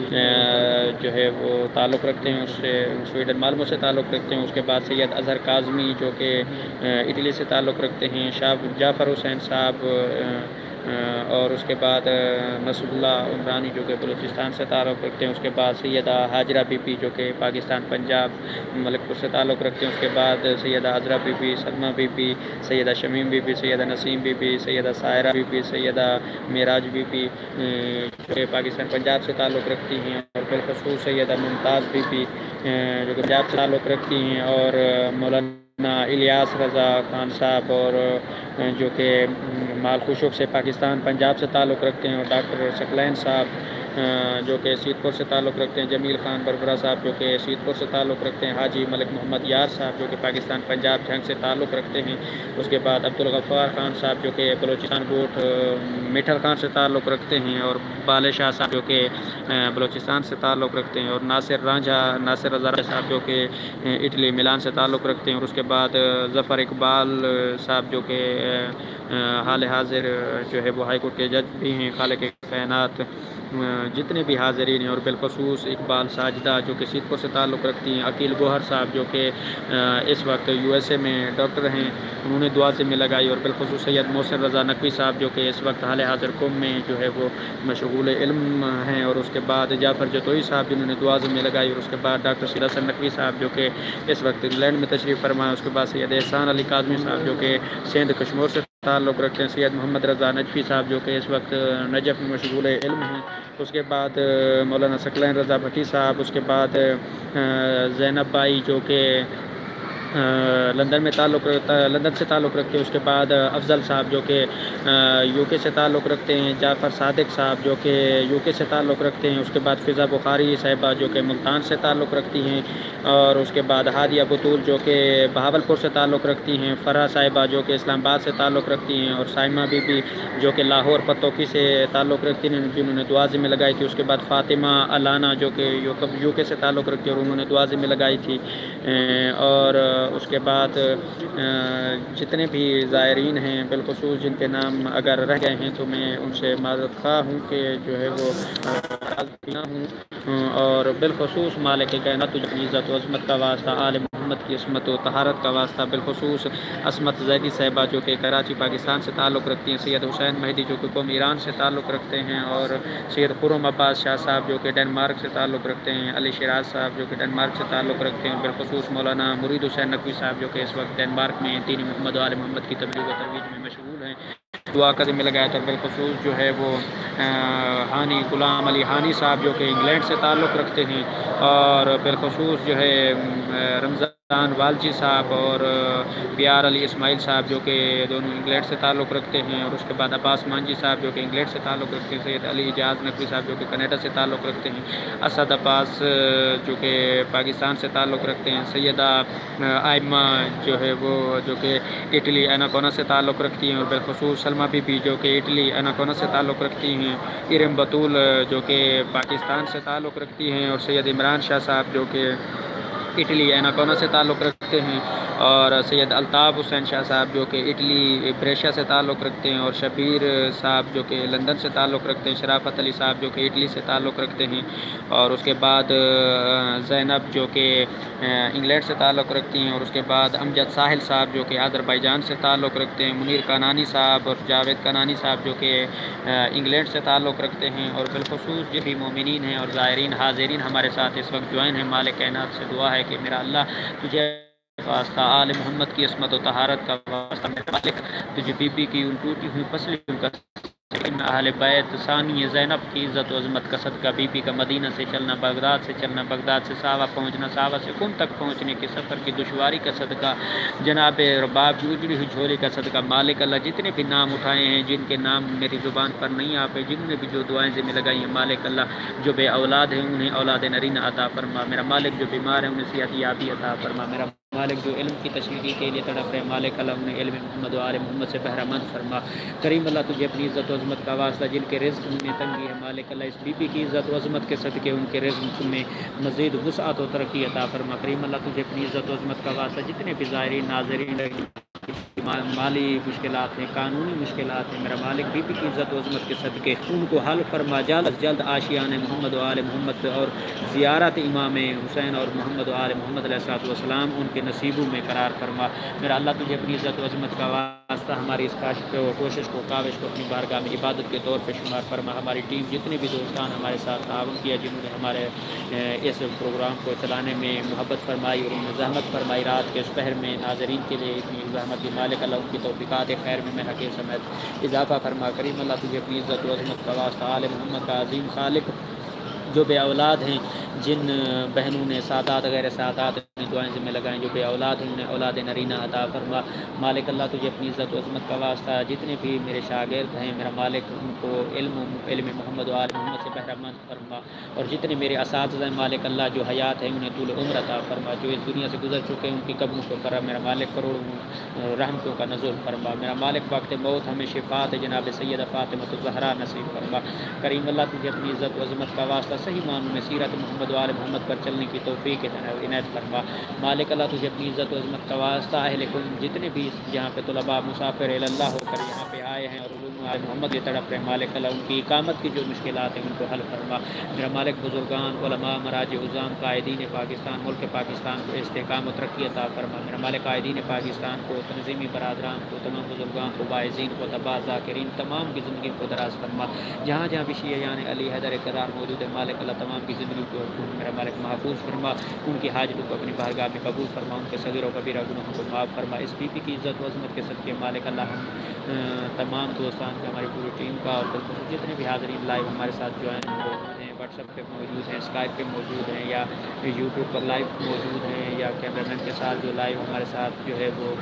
جو ہے وہ تعلق رکھتے ہیں، اس سے، سویڈن معلوموں سے تعلق رکھتے ہیں۔ اس کے بعد سید اظہر کاظمی جو کہ اٹلی سے تعلق رکھتے ہیں۔ شاہ جعفر حسین صاحب اور اس کے بعد نصر اللہ عمرانی جو کہ بلوچستان سے تعلق رکھتے ہیں، اس کے بعد سیدہ حاجرہ بی پی جو کہ پاکستان، پنجاب ملک پور سے تعلق رکھتے ہیں، اس کے بعد Syeda Hajra B P Salma B P, Syeda Shamim B P, Syeda Naseem B P, Syeda Saira B P, Syeda Meraj be پی جو کہ پاکستان، پنجاب سے تعلق رکھتی ہیں، اور بالخصوص سیدہ ممتاز بی پی جو کہ پنجاب سے تعلق رکھتی ہیں، اور مولانا الیاس رضا خان صاحب اور جو کہ مال سے پاکستان، پنجاب سے تعلق رکھتے ہیں اور ڈاکٹر شکلین صاحب جو کہ سیت پور سے تعلق رکھتے ہیں جمیل خان بربرا صاحب، جو کہ سیت پور سے تعلق رکھتے ہیں حاجی ملک محمد یار صاحب، جو کہ پاکستان پنجاب جنگ سے تعلق رکھتے ہیں۔ اس کے بعد عبدالغفار خان صاحب، جو کہ بلوچستان بوٹ میٹھل خان سے تعلق رکھتے ہیں اور بال شاہ صاحب، جو کہ بلوچستان سے تعلق رکھتے ہیں اور ناصر رانجھا، ناصر رضا صاحب، جو کہ اٹلی ملان سے تعلق رکھتے ہیں۔ اور اس کے بعد ظفر اقبال صاحب، جو کہ حال حاضر، جو ہے وہ ہائی کورٹ کے جج بھی ہیں، خالق کائنات۔ جتنے بھی حاضرین ہیں اور بالخصوص اقبال ساجدہ جو کہ سیدپور سے تعلق رکھتی ہیں عقیل گوہر صاحب جو کہ اس وقت یو ایس اے میں ڈاکٹر ہیں، انہوں نے دعا سے میں لگائی اور بالخصوص سید محسن رضا نقوی صاحب جو کہ اس وقت حال حاضر قوم میں جو ہے وہ مشغول علم ہیں اور اس کے بعد جعفر جتوئی صاحب جنہوں نے دعا سے میں لگائی اور اس کے بعد ڈاکٹر سید حسن نقوی صاحب جو کہ اس وقت انگلینڈ میں تشریف فرمائے، اس کے بعد سید احسان علی کاظمی صاحب جو کہ سندھ کشمور سے تعلق رکھتے ہیں سید محمد رضا نجفی صاحب، جو کہ اس وقت نجف میں مشغول علم ہیں۔ اس کے بعد مولانا سکلین رضا بھٹی صاحب، اس کے بعد زینب بائی جو کہ لندن میں تعلق رکھتا، لندن سے تعلق رکھتے ہیں، اس کے بعد افضل صاحب جو کہ یو کے سے تعلق رکھتے ہیں، جعفر صادق صاحب جو کہ یو کے سے تعلق رکھتے ہیں، اس کے بعد فضا بخاری صاحبہ جو کہ ملتان سے تعلق رکھتی ہیں، اور اس کے بعد ہادیہ بطول جو کہ بہاول پور سے تعلق رکھتی ہیں، فرح صاحبہ جو کہ اسلام آباد سے تعلق رکھتی ہیں، اور سائمہ بی بی جو کہ لاہور پتوکی سے تعلق رکھتی ہیں، جنہوں نے دعازی میں لگائی تھی، اس کے بعد فاطمہ علانہ جو کہ یو کے سے تعلق رکھتی ہے اور انہوں نے دعازی میں لگائی تھی اور اس کے بعد جتنے بھی زائرین ہیں، بالخصوص جن کے نام اگر رہ گئے ہیں تو میں ان سے معذرت خواہ ہوں کہ جو ہے وہ ہوں۔ اور بالخصوص مالک کائنات اپنی عزت و عظمت کا واسطہ، آل محمد کی عصمت و تہارت کا واسطہ، بالخصوص عصمت زیدی صاحبہ جو کہ کراچی، پاکستان سے تعلق رکھتی ہیں، سید حسین مہدی جو کہ قوم ایران سے تعلق رکھتے ہیں، اور سید خرم عباس شاہ صاحب جو کہ ڈینمارک سے تعلق رکھتے ہیں، علی شراز صاحب جو کہ ڈینمارک سے تعلق رکھتے ہیں، بالخصوص مولانا مرید حسین نقوی صاحب جو کہ اس وقت ڈینمارک میں تین محمد عال محمد کی تبلیغ و ترویج میں مشغول ہیں۔ دعا قدم میں لگایا تھا بالخصوص جو ہے وہ ہانی، غلام علی ہانی صاحب جو کہ انگلینڈ سے تعلق رکھتے ہیں۔ اور بالخصوص جو ہے رمضان والجی صاحب اور پیار علی اسماعیل صاحب جو کہ دونوں انگلینڈ سے تعلق رکھتے ہیں اور اس کے بعد عباس مانجی صاحب جو کہ انگلینڈ سے تعلق رکھتے ہیں، سید علی اجاز نقوی صاحب جو کہ کینیڈا سے تعلق رکھتے ہیں، اسد عباس جو کہ پاکستان سے تعلق رکھتے ہیں، سیدہ آئمہ جو ہے وہ جو کہ اٹلی ایناکونا سے تعلق رکھتی ہیں اور بالخصوص سلمہ بی بی جو کہ اٹلی ایناکونا سے تعلق رکھتی ہیں، ارم بطول جو کہ پاکستان سے تعلق رکھتی ہیں اور سید عمران شاہ صاحب جو کہ اٹلی ایناکونا سے تعلق رکھتے ہیں اور سید الطاف حسین شاہ صاحب جو کہ اٹلی، بریشیا سے تعلق رکھتے ہیں اور شبیر صاحب جو کہ لندن سے تعلق رکھتے ہیں، شرافت علی صاحب جو کہ اٹلی سے تعلق رکھتے ہیں اور اس کے بعد زینب جو کہ انگلینڈ سے تعلق رکھتی ہیں اور اس کے بعد امجد ساحل صاحب جو کہ آذر بائی جان سے تعلق رکھتے ہیں، منیر کانانی صاحب اور جاوید کانانی صاحب جو کہ انگلینڈ سے تعلق رکھتے ہیں اور بالخصوص جو بھی مومنین ہیں اور زائرین، حاضرین ہمارے ساتھ اس وقت جوائن ہیں، مالک کائنات سے دعا ہے کہ میرا اللہ تجھے واسطہ آل محمد کی عصمت و طہارت کا واسطہ میرے مالک، تجھے بی بی کی ان ٹوٹی ہوئی پسلیوں کا اہل بیت ثانی زینب کی عزت و عظمت کا صدقہ بی بی کا مدینہ سے چلنا، بغداد سے چلنا، بغداد سے ساوا پہنچنا، ساوا سے کن تک پہنچنے کے سفر کی دشواری کا صدقہ، جناب رباب کی اجڑی ہوئی جھولی کا صدقہ، مالک اللہ جتنے بھی نام اٹھائے ہیں، جن کے نام میری زبان پر نہیں آ پے جن نے بھی جو دعائیں ذمہ لگائی ہیں، مالک اللہ جو بے اولاد ہیں، انہیں اولاد نرین عطا فرما، میرا مالک جو بیمار ہیں انہیں صحت یابی عطا فرما، میرا مالک جو علم کی تشریحی کے لیے تڑپ رہے مالک اللہ انہیں علم محمد و عالم محمد سے بہرہ مند فرما۔ کریم اللہ تجھے اپنی عزت و عظمت کا واسطہ، جن کے رزق میں تنگی ہے، مالک اللہ اس بی بی کی عزت و عظمت کے صدقے، ان کے رزق میں مزید وسعت و ترقی عطا فرما۔ کریم اللہ تجھے اپنی عزت و عظمت کا واسطہ، جتنے بھی ظاہرین، ناظرین مالی مشکلات ہیں، قانونی مشکلات ہیں، میرا مالک بی بی کی عزت و عظمت کے صدقے، ان کو حل فرما۔ جلد جلد آشیان محمد و عال محمد اور زیارت امام حسین اور محمد و عال محمد علیہ السلام ان کے نصیبوں میں قرار فرما۔ میرا اللہ تجھے اپنی عزت و عظمت کا واسطہ، ہماری اس کاشت کو کوشش کو، کاوش کو، اپنی بارگاہ میں عبادت کے طور پہ شمار فرما۔ ہماری ٹیم، جتنے بھی دوستان ہمارے ساتھ تعاون کیا، جنہوں نے ہمارے اس پروگرام کو چلانے میں محبت فرمائی اور انہیں زحمت فرمائی، رات کے اس پہر میں ناظرین کے لیے اتنی زحمت کی مالک اللہ، ان کی توفیقات خیر میں میں حقیق سمیت اضافہ فرما۔ کریم اللہ، تجھے اپنی عزت و عظمت کا واسطہ عالم محمد کا عظیم خالق جو بے اولاد ہیں، جن بہنوں نے سادات غیر سادات اپنی دعائیں ذمہ لگائیں، جو بے اولاد ہیں، انہیں اولاد نرینہ عطا فرما۔ مالک اللہ تجھے اپنی عزت و عظمت کا واسطہ، جتنے بھی میرے شاگرد ہیں، میرا مالک ان کو علم علم محمد و عال محمد سے بہرہ مند فرما۔ اور جتنے میرے اساتذہ مالک اللہ جو حیات ہیں، انہیں طول عمر عطا فرما۔ جو اس دنیا سے گزر چکے ہیں، ان کی قبروں کو کرا میرا مالک کروڑ رحمتوں کا نظر فرما۔ میرا مالک وقت بہت ہمیں شفات جناب سید فاطمۃ الزہرا نصیب فرما۔ کریم اللہ تجھے اپنی عزت و عظمت کا واسطہ صحیح معنوں میں سیرت محمد وال محمد پر چلنے کی توفیق عنایت فرما۔ مالک اللہ تجھے اپنی عزت و عظمت کا واسطہ اہل کل جتنے بھی جہاں پہ طلباء مسافر اللہ ہو کر یہاں پہ آئے ہیں اور آج محمد یہ تڑپ رہے، مالک اللہ ان کی اقامت کی جو مشکلات ہیں ان کو حل فرما۔ میرا مالک، بزرگان، علماء مراج عظام، قائدین پاکستان، ملک پاکستان کو استحکام و ترقی عطا فرما۔ میرا مالک، قائدین پاکستان کو، تنظیمی برادران کو، تمام بزرگان کو باعثین کو تباہ ذاکرین، تمام کی زندگی کو دراز فرما۔ جہاں جہاں بھی شیعہ یعنی علی حیدر قرار موجود ہے مالک اللہ تمام کی زندگی کو میرا مالک محفوظ فرما، ان کی حاجتوں کو اپنی بارگاہ میں قبول فرما، ان کے صغیر و کبیرہ گناہوں کو معاف فرما، اس بی پی کی عزت و عظمت کے صدقے مالک اللہ ہم تمام دوستان کا ہماری پوری ٹیم کا اور جتنے بھی حاضرین لائیو ہمارے ساتھ جوائن ہیں واٹس ایپ پہ موجود ہیں اسکائپ پہ موجود ہیں یا یوٹیوب پر لائیو موجود ہیں یا کیمرہ مین کے ساتھ جو لائیو ہمارے ساتھ جو ہے وہ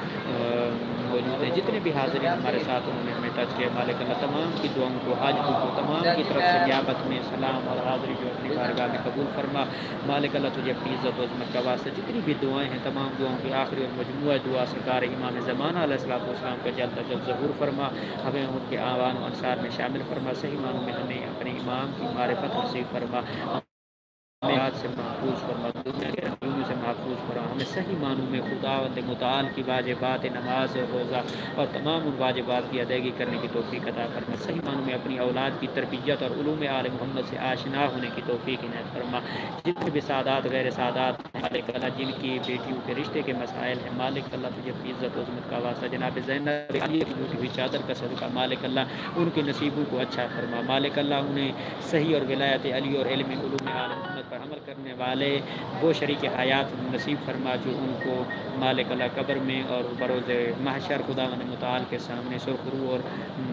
موجود ہیں۔ جتنے بھی حاضرین ہمارے ساتھ، انہوں نے ہمیں ٹچ کیا۔ مالک اللہ، تمام کی دعاؤں کو حاجتوں کو تمام کی طرف سے نیابت میں سلام اور حاضری جو اپنی بارگاہ میں قبول فرما۔ مالک اللہ، تجھے اپنی عزت و عظمت کا واسطہ، جتنی بھی دعائیں ہیں، تمام دعاؤں کی آخری اور مجموعہ دعا سرکار امام زمانہ علیہ السلام والسلام کا جلد جلد ظہور فرما۔ ہمیں ان کے آوان و انصار میں شامل فرما۔ صحیح معنوں میں ہمیں اپنے امام کی معرفت نصیب فرما ہمیں ہاتھ سے محفوظ فرما دنیا کے محفوظ فرما ہمیں صحیح معنوں میں خدا مطال کی واجبات نماز روزہ اور تمام ان واجبات کی ادائیگی کرنے کی توفیق عطا فرما۔ صحیح معنوں میں اپنی اولاد کی تربیت اور علوم عال محمد سے آشنا ہونے کی توفیق عنایت فرما۔ جتنے بھی سادات غیر سادات مالک اللہ، جن کی بیٹیوں کے رشتے کے مسائل ہیں، مالک اللہ تجھے اپنی عزت و عظمت کا واسطہ جناب زینب علی کی لوٹی ہوئی چادر کا صدقہ، مالک اللہ ان کے نصیبوں کو اچھا فرما۔ مالک اللہ انہیں صحیح اور ولایت علی اور علم علوم عال محمد پر عمل کرنے والے وہ شریک حیات نصیب فرما جو ان کو مالک اللہ قبر میں اور بروز محشر خدا من کے سامنے سرخرو اور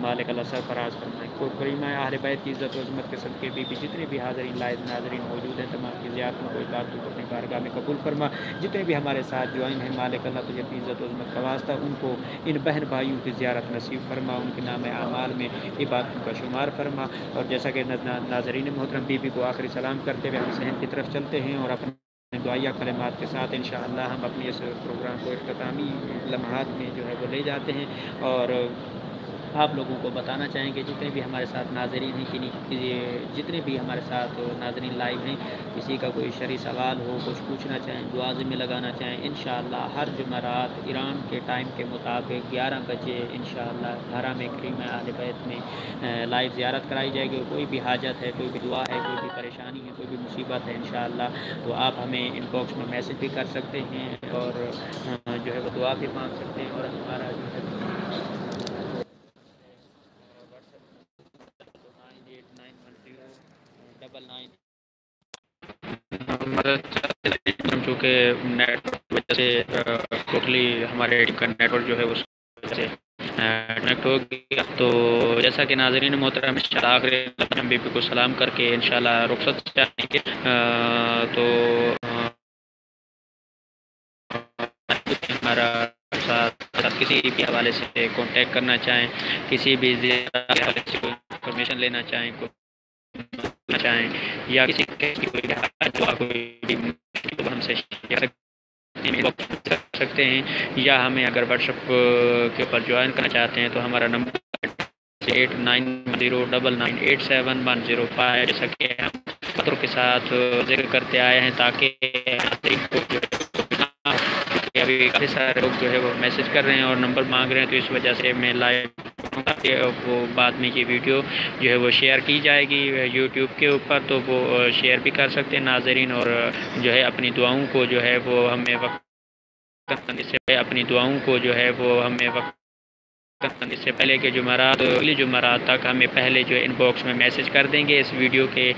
مالک اللہ سرفراز فرمائے۔ کو کریمہ اہل بیت کی عزت و عظمت کے سب کے بھی, بھی جتنے بھی حاضرین لائد ناظرین موجود ہیں تمام کی زیارتوں کو عبادتوں کو اپنی بارگاہ میں قبول فرما۔ جتنے بھی ہمارے ساتھ جوائن ہیں مالک اللہ تجھے اپنی عزت و عظمت کا واسطہ ان کو ان بہن بھائیوں کی زیارت نصیب فرما۔ ان کے نام اعمال میں عبادتوں کا شمار فرما۔ اور جیسا کہ ناظرین محترم بی بی کو آخری سلام کرتے ہوئے ہم صحن کی طرف چلتے ہیں اور اپنے دعائیہ کلمات کے ساتھ انشاءاللہ ہم اپنی اس پروگرام کو اختتامی لمحات میں جو ہے وہ لے جاتے ہیں۔ اور آپ لوگوں کو بتانا چاہیں گے جتنے بھی ہمارے ساتھ ناظرین ہیں یعنی کنی جتنے بھی ہمارے ساتھ ناظرین لائیو ہیں، کسی کا کوئی شرعی سوال ہو، کچھ پوچھنا چاہیں دعاظم میں لگانا چاہیں، انشاءاللہ ہر جمعرات ایران کے ٹائم کے مطابق گیارہ بجے انشاءاللہ شاء میں کریم آل بیت میں لائیو زیارت کرائی جائے گی۔ کوئی بھی حاجت ہے، کوئی بھی دعا ہے، کوئی بھی پریشانی ہے، کوئی بھی مصیبت ہے انشاءاللہ، تو آپ ہمیں ان باکس میں میسج بھی کر سکتے ہیں اور جو ہے وہ دعا بھی مانگ سکتے ہیں اور ہمارا جو ہے چونکہ نیٹ وجہ سے ٹوٹلی ہمارے نیٹ ورک جو ہے، اس وجہ سے کنیکٹ ہو گیا۔ تو جیسا کہ ناظرین محترم آخر بی پی کو سلام کر کے انشاءاللہ رخصت چاہیں گے۔ تو ہمارا ساتھ کسی بھی حوالے سے کانٹیکٹ کرنا چاہیں، کسی بھی حوالے سے کوئی انفارمیشن لینا چاہیں، کوئی چاہیں یا کسی کی کوئی ہم سے سکتے ہیں یا ہمیں اگر واٹس ایپ کے اوپر جوائن کرنا چاہتے ہیں تو ہمارا number eight nine zero double nine eight seven one zero five جیسا کہ ہم خطروں کے ساتھ ذکر کرتے آئے ہیں تاکہ ابھی کافی سارے لوگ جو ہے وہ میسج کر رہے ہیں اور نمبر مانگ رہے ہیں تو اس وجہ سے میں لائیو وہ بعد میں یہ ویڈیو جو ہے وہ شیئر کی جائے گی یوٹیوب کے اوپر تو وہ شیئر بھی کر سکتے ہیں ناظرین اور جو ہے اپنی دعاؤں کو جو ہے وہ ہمیں وقت اپنی دعاؤں کو جو ہے وہ ہمیں وقت اس سے پہلے کے جمعرات اگلی جمعرات تک ہمیں پہلے جو ہے ان باکس میں میسج کر دیں گے۔ اس ویڈیو کے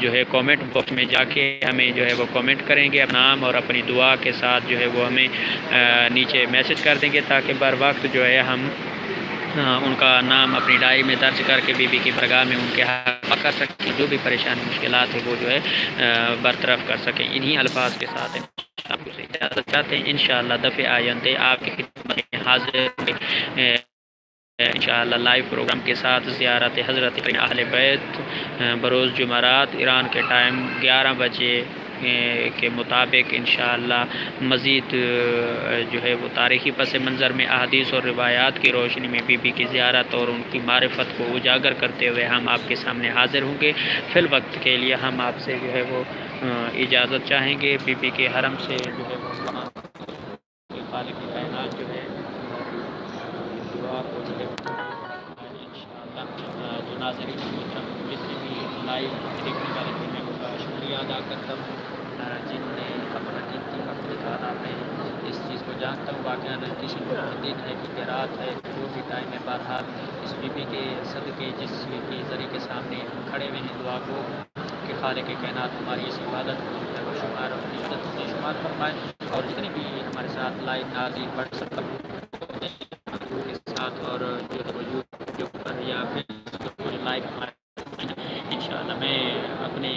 جو ہے کومنٹ باکس میں جا کے ہمیں جو ہے وہ کومنٹ کریں گے اپنا نام اور اپنی دعا کے ساتھ جو ہے وہ ہمیں نیچے میسج کر دیں گے تاکہ بر وقت جو ہے ہم ان کا نام اپنی ڈائری میں درج کر کے بی بی کی برگاہ میں ان کے حق کر سکیں۔ جو بھی پریشانی، مشکلات ہیں وہ جو ہے برطرف کر سکیں۔ انہی الفاظ کے ساتھ۔ آپ کو اجازت چاہتے ہیں۔ انشاءاللہ دفعہ آئندے آپ کی خدمت میں حاضر انشاءاللہ لائیو پروگرام کے ساتھ زیارت حضرت اہل بیت بروز جمعرات، ایران کے ٹائم گیارہ بجے کے مطابق انشاءاللہ مزید جو ہے وہ تاریخی پس منظر میں احادیث اور روایات کی روشنی میں بی بی کی زیارت اور ان کی معرفت کو اجاگر کرتے ہوئے ہم آپ کے سامنے حاضر ہوں گے۔ فی الوقت کے لیے ہم آپ سے جو ہے وہ اجازت چاہیں گے بی بی کے حرم سے جو ہے وہ خالق کائنات جو ہے، دعا کو جو ہے انشاءاللہ جو ناظرین جتنے بھی لائیو دیکھنے والے تھے میں ان کا شکریہ ادا کرتا ہوں۔ جن نے اپنا قیمتی وقت نکالا میں اس چیز کو جانتا ہوں۔ واقعہ کسی کو دن ہے کہ رات ہے، جو بھی ٹائم ہے، بہرحال اس بی بی کے صدقے، جس کے ذریعے کے سامنے کھڑے ہوئے ہیں، دعا کو خالق کے کائنات، ہماری اس عبادت کو شمار اپنی عادت سے شمار فرمائے اور جتنے بھی ہمارے ساتھ لائیو نازی واٹس سب کے ساتھ اور جو ہے وہ یوٹیوب پر یا پھر لائیو ہمارے ان شاء اللہ میں اپنے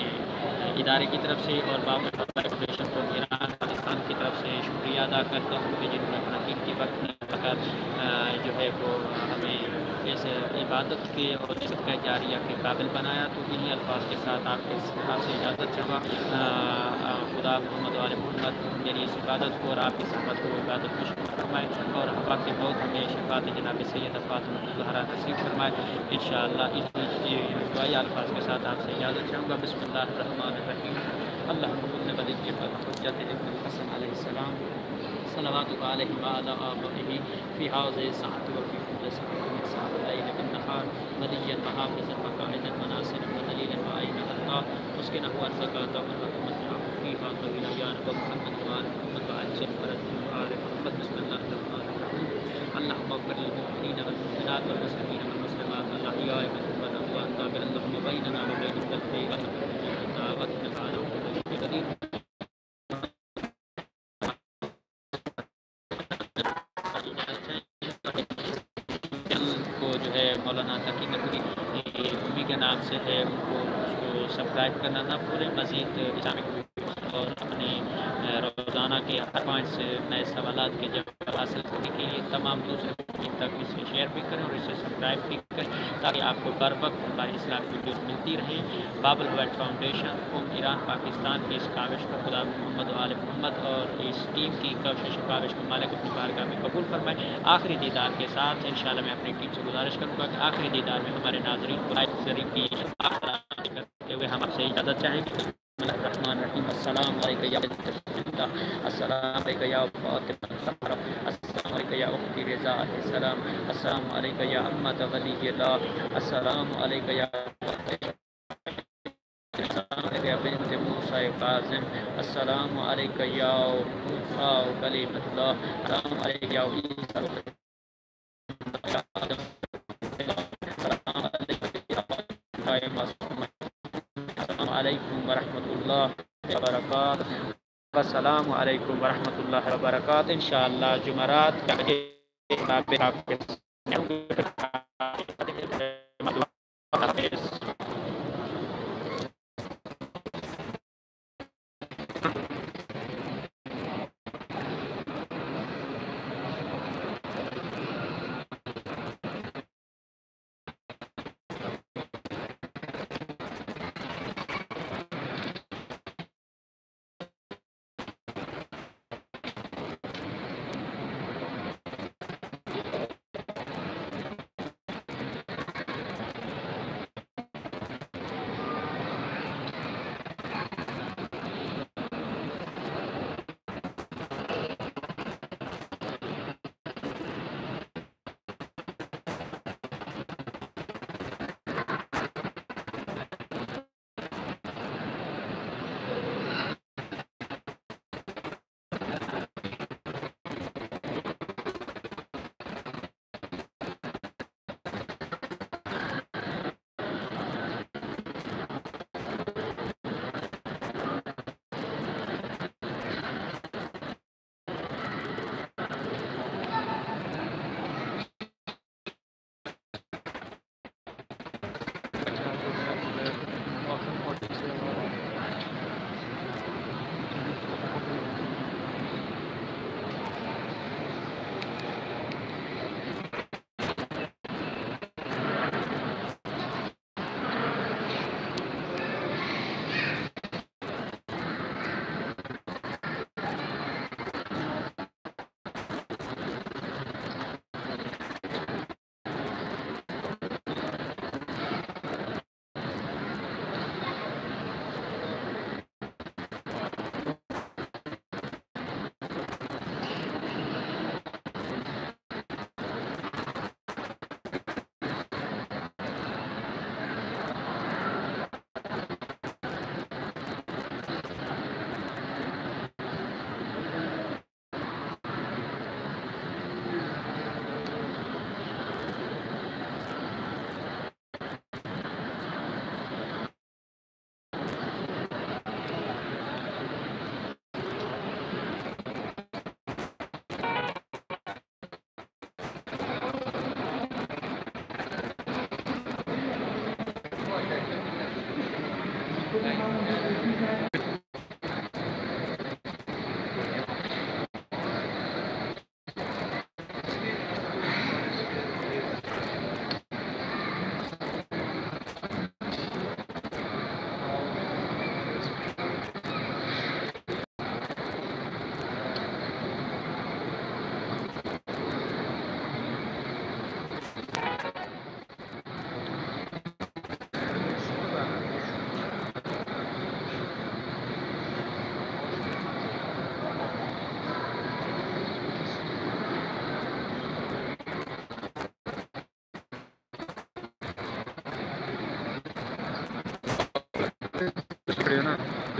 ادارے کی طرف سے اور بابر فاؤنڈیشن کو ایران پاکستان کی طرف سے شکریہ ادا کرتا ہوں کہ جنہوں نے اپنا قیمتی وقت کر جو ہے وہ ہمیں اس عبادت کے اور صدقہ جاریہ کے قابل بنایا، تو انہی الفاظ کے ساتھ آپ کے آپ سے اجازت چاہا خدا محمد علیہ محمد میری اس عبادت کو اور آپ کی صحبت کو عبادت کو شکر فرمائے اور حفا کے بہت ہمیں شفات جناب سید فاطمہ الزہرا نصیب فرمائے۔ ان شاء اللہ اس دعائی الفاظ کے ساتھ آپ سے اجازت چاہوں گا۔ بسم اللہ الرحمن الرحیم۔ اللہ محمد بدی پر حجت ابن علیہ السلام۔ صلوات علیہ وعلى آبائه في هذه الساعة وفي كل ساعة من ساعة الليل بالنهار وليا وحافظا وقائدا وناصرا ودليلا وأين الله مسكنه الزكاة والحكمة فيها. طويلا يا رب محمد وآل محمد وعجل فرج آل محمد بسم الله الرحمن. الرحيم اللهم اغفر للمؤمنين والمؤمنات والمسلمين والمسلمات الأحياء منهم والأموات. تابع اللهم بيننا وبين الخلق سبسکرائب کرنا نہ پورے مزید اسلامک اور اپنے روزانہ کے ہر پانچ سے نئے سوالات کے جواب حاصل کرنے کے لیے تمام دوسرے تک اسے شیئر بھی کریں اور اسے سبسکرائب بھی کریں تاکہ آپ کو بر وقت ہماری اسلام ویڈیوز ملتی رہیں۔ بابل ویٹ فاؤنڈیشن قوم ایران، پاکستان کی اس کاوش کو خدا محمد عال محمد اور اس ٹیم کی کوشش و کاوش کو مالک اپنی بارگاہ میں قبول فرمائے آخری دیدار کے ساتھ انشاءاللہ میں اپنی ٹیم سے گزارش کروں گا کہ آخری دیدار میں ہمارے ناظرین کو شریف کی کرتے ہوئے ہم آپ سے اجازت چاہیں گے؟ الرحمن الرحیم۔ السلام علیکم یا السلام علیکم یا فاطمہ السلام علیکم یا اختی رضا علیہ السلام۔ السلام علیکم یا امت ولی اللہ السلام علیکم یا بنت موسیٰ قاسم۔ السلام علیکم یا موسیٰ کلیمت اللہ۔ السلام علیکم یا عیسیٰ عليكم ورحمة الله وبركاته. السلام عليكم ورحمة الله وبركاته. إن شاء الله جمعرات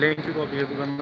نا کی کاپی ہے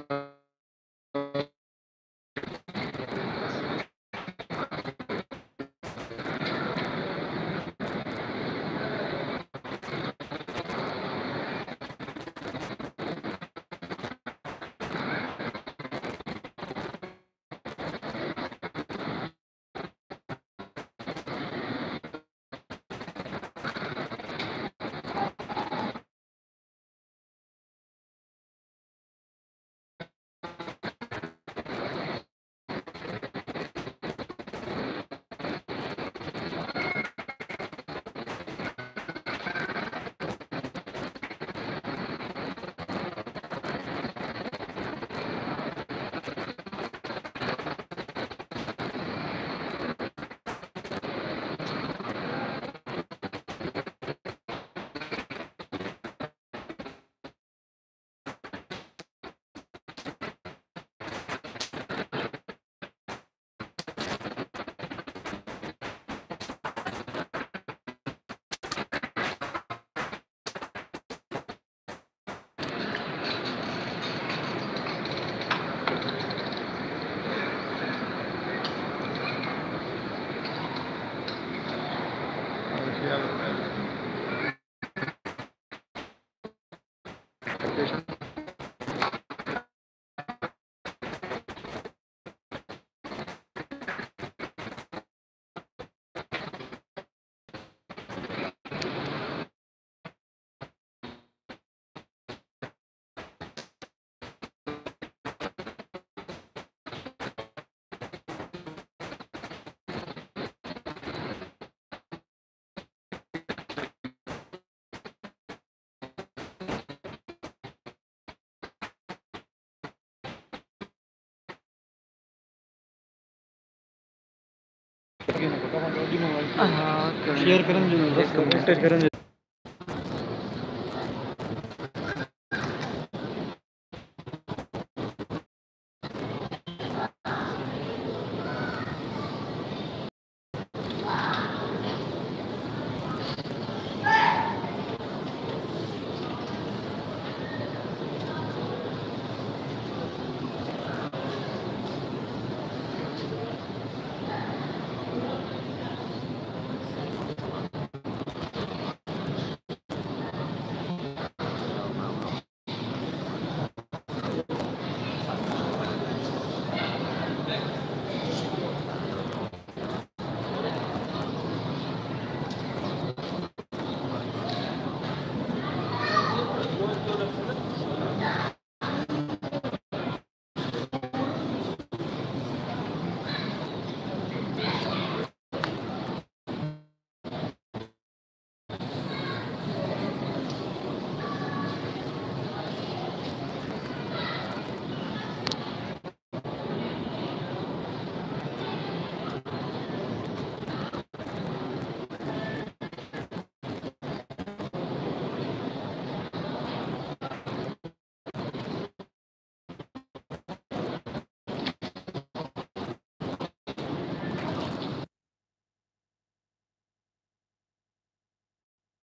شیئر جو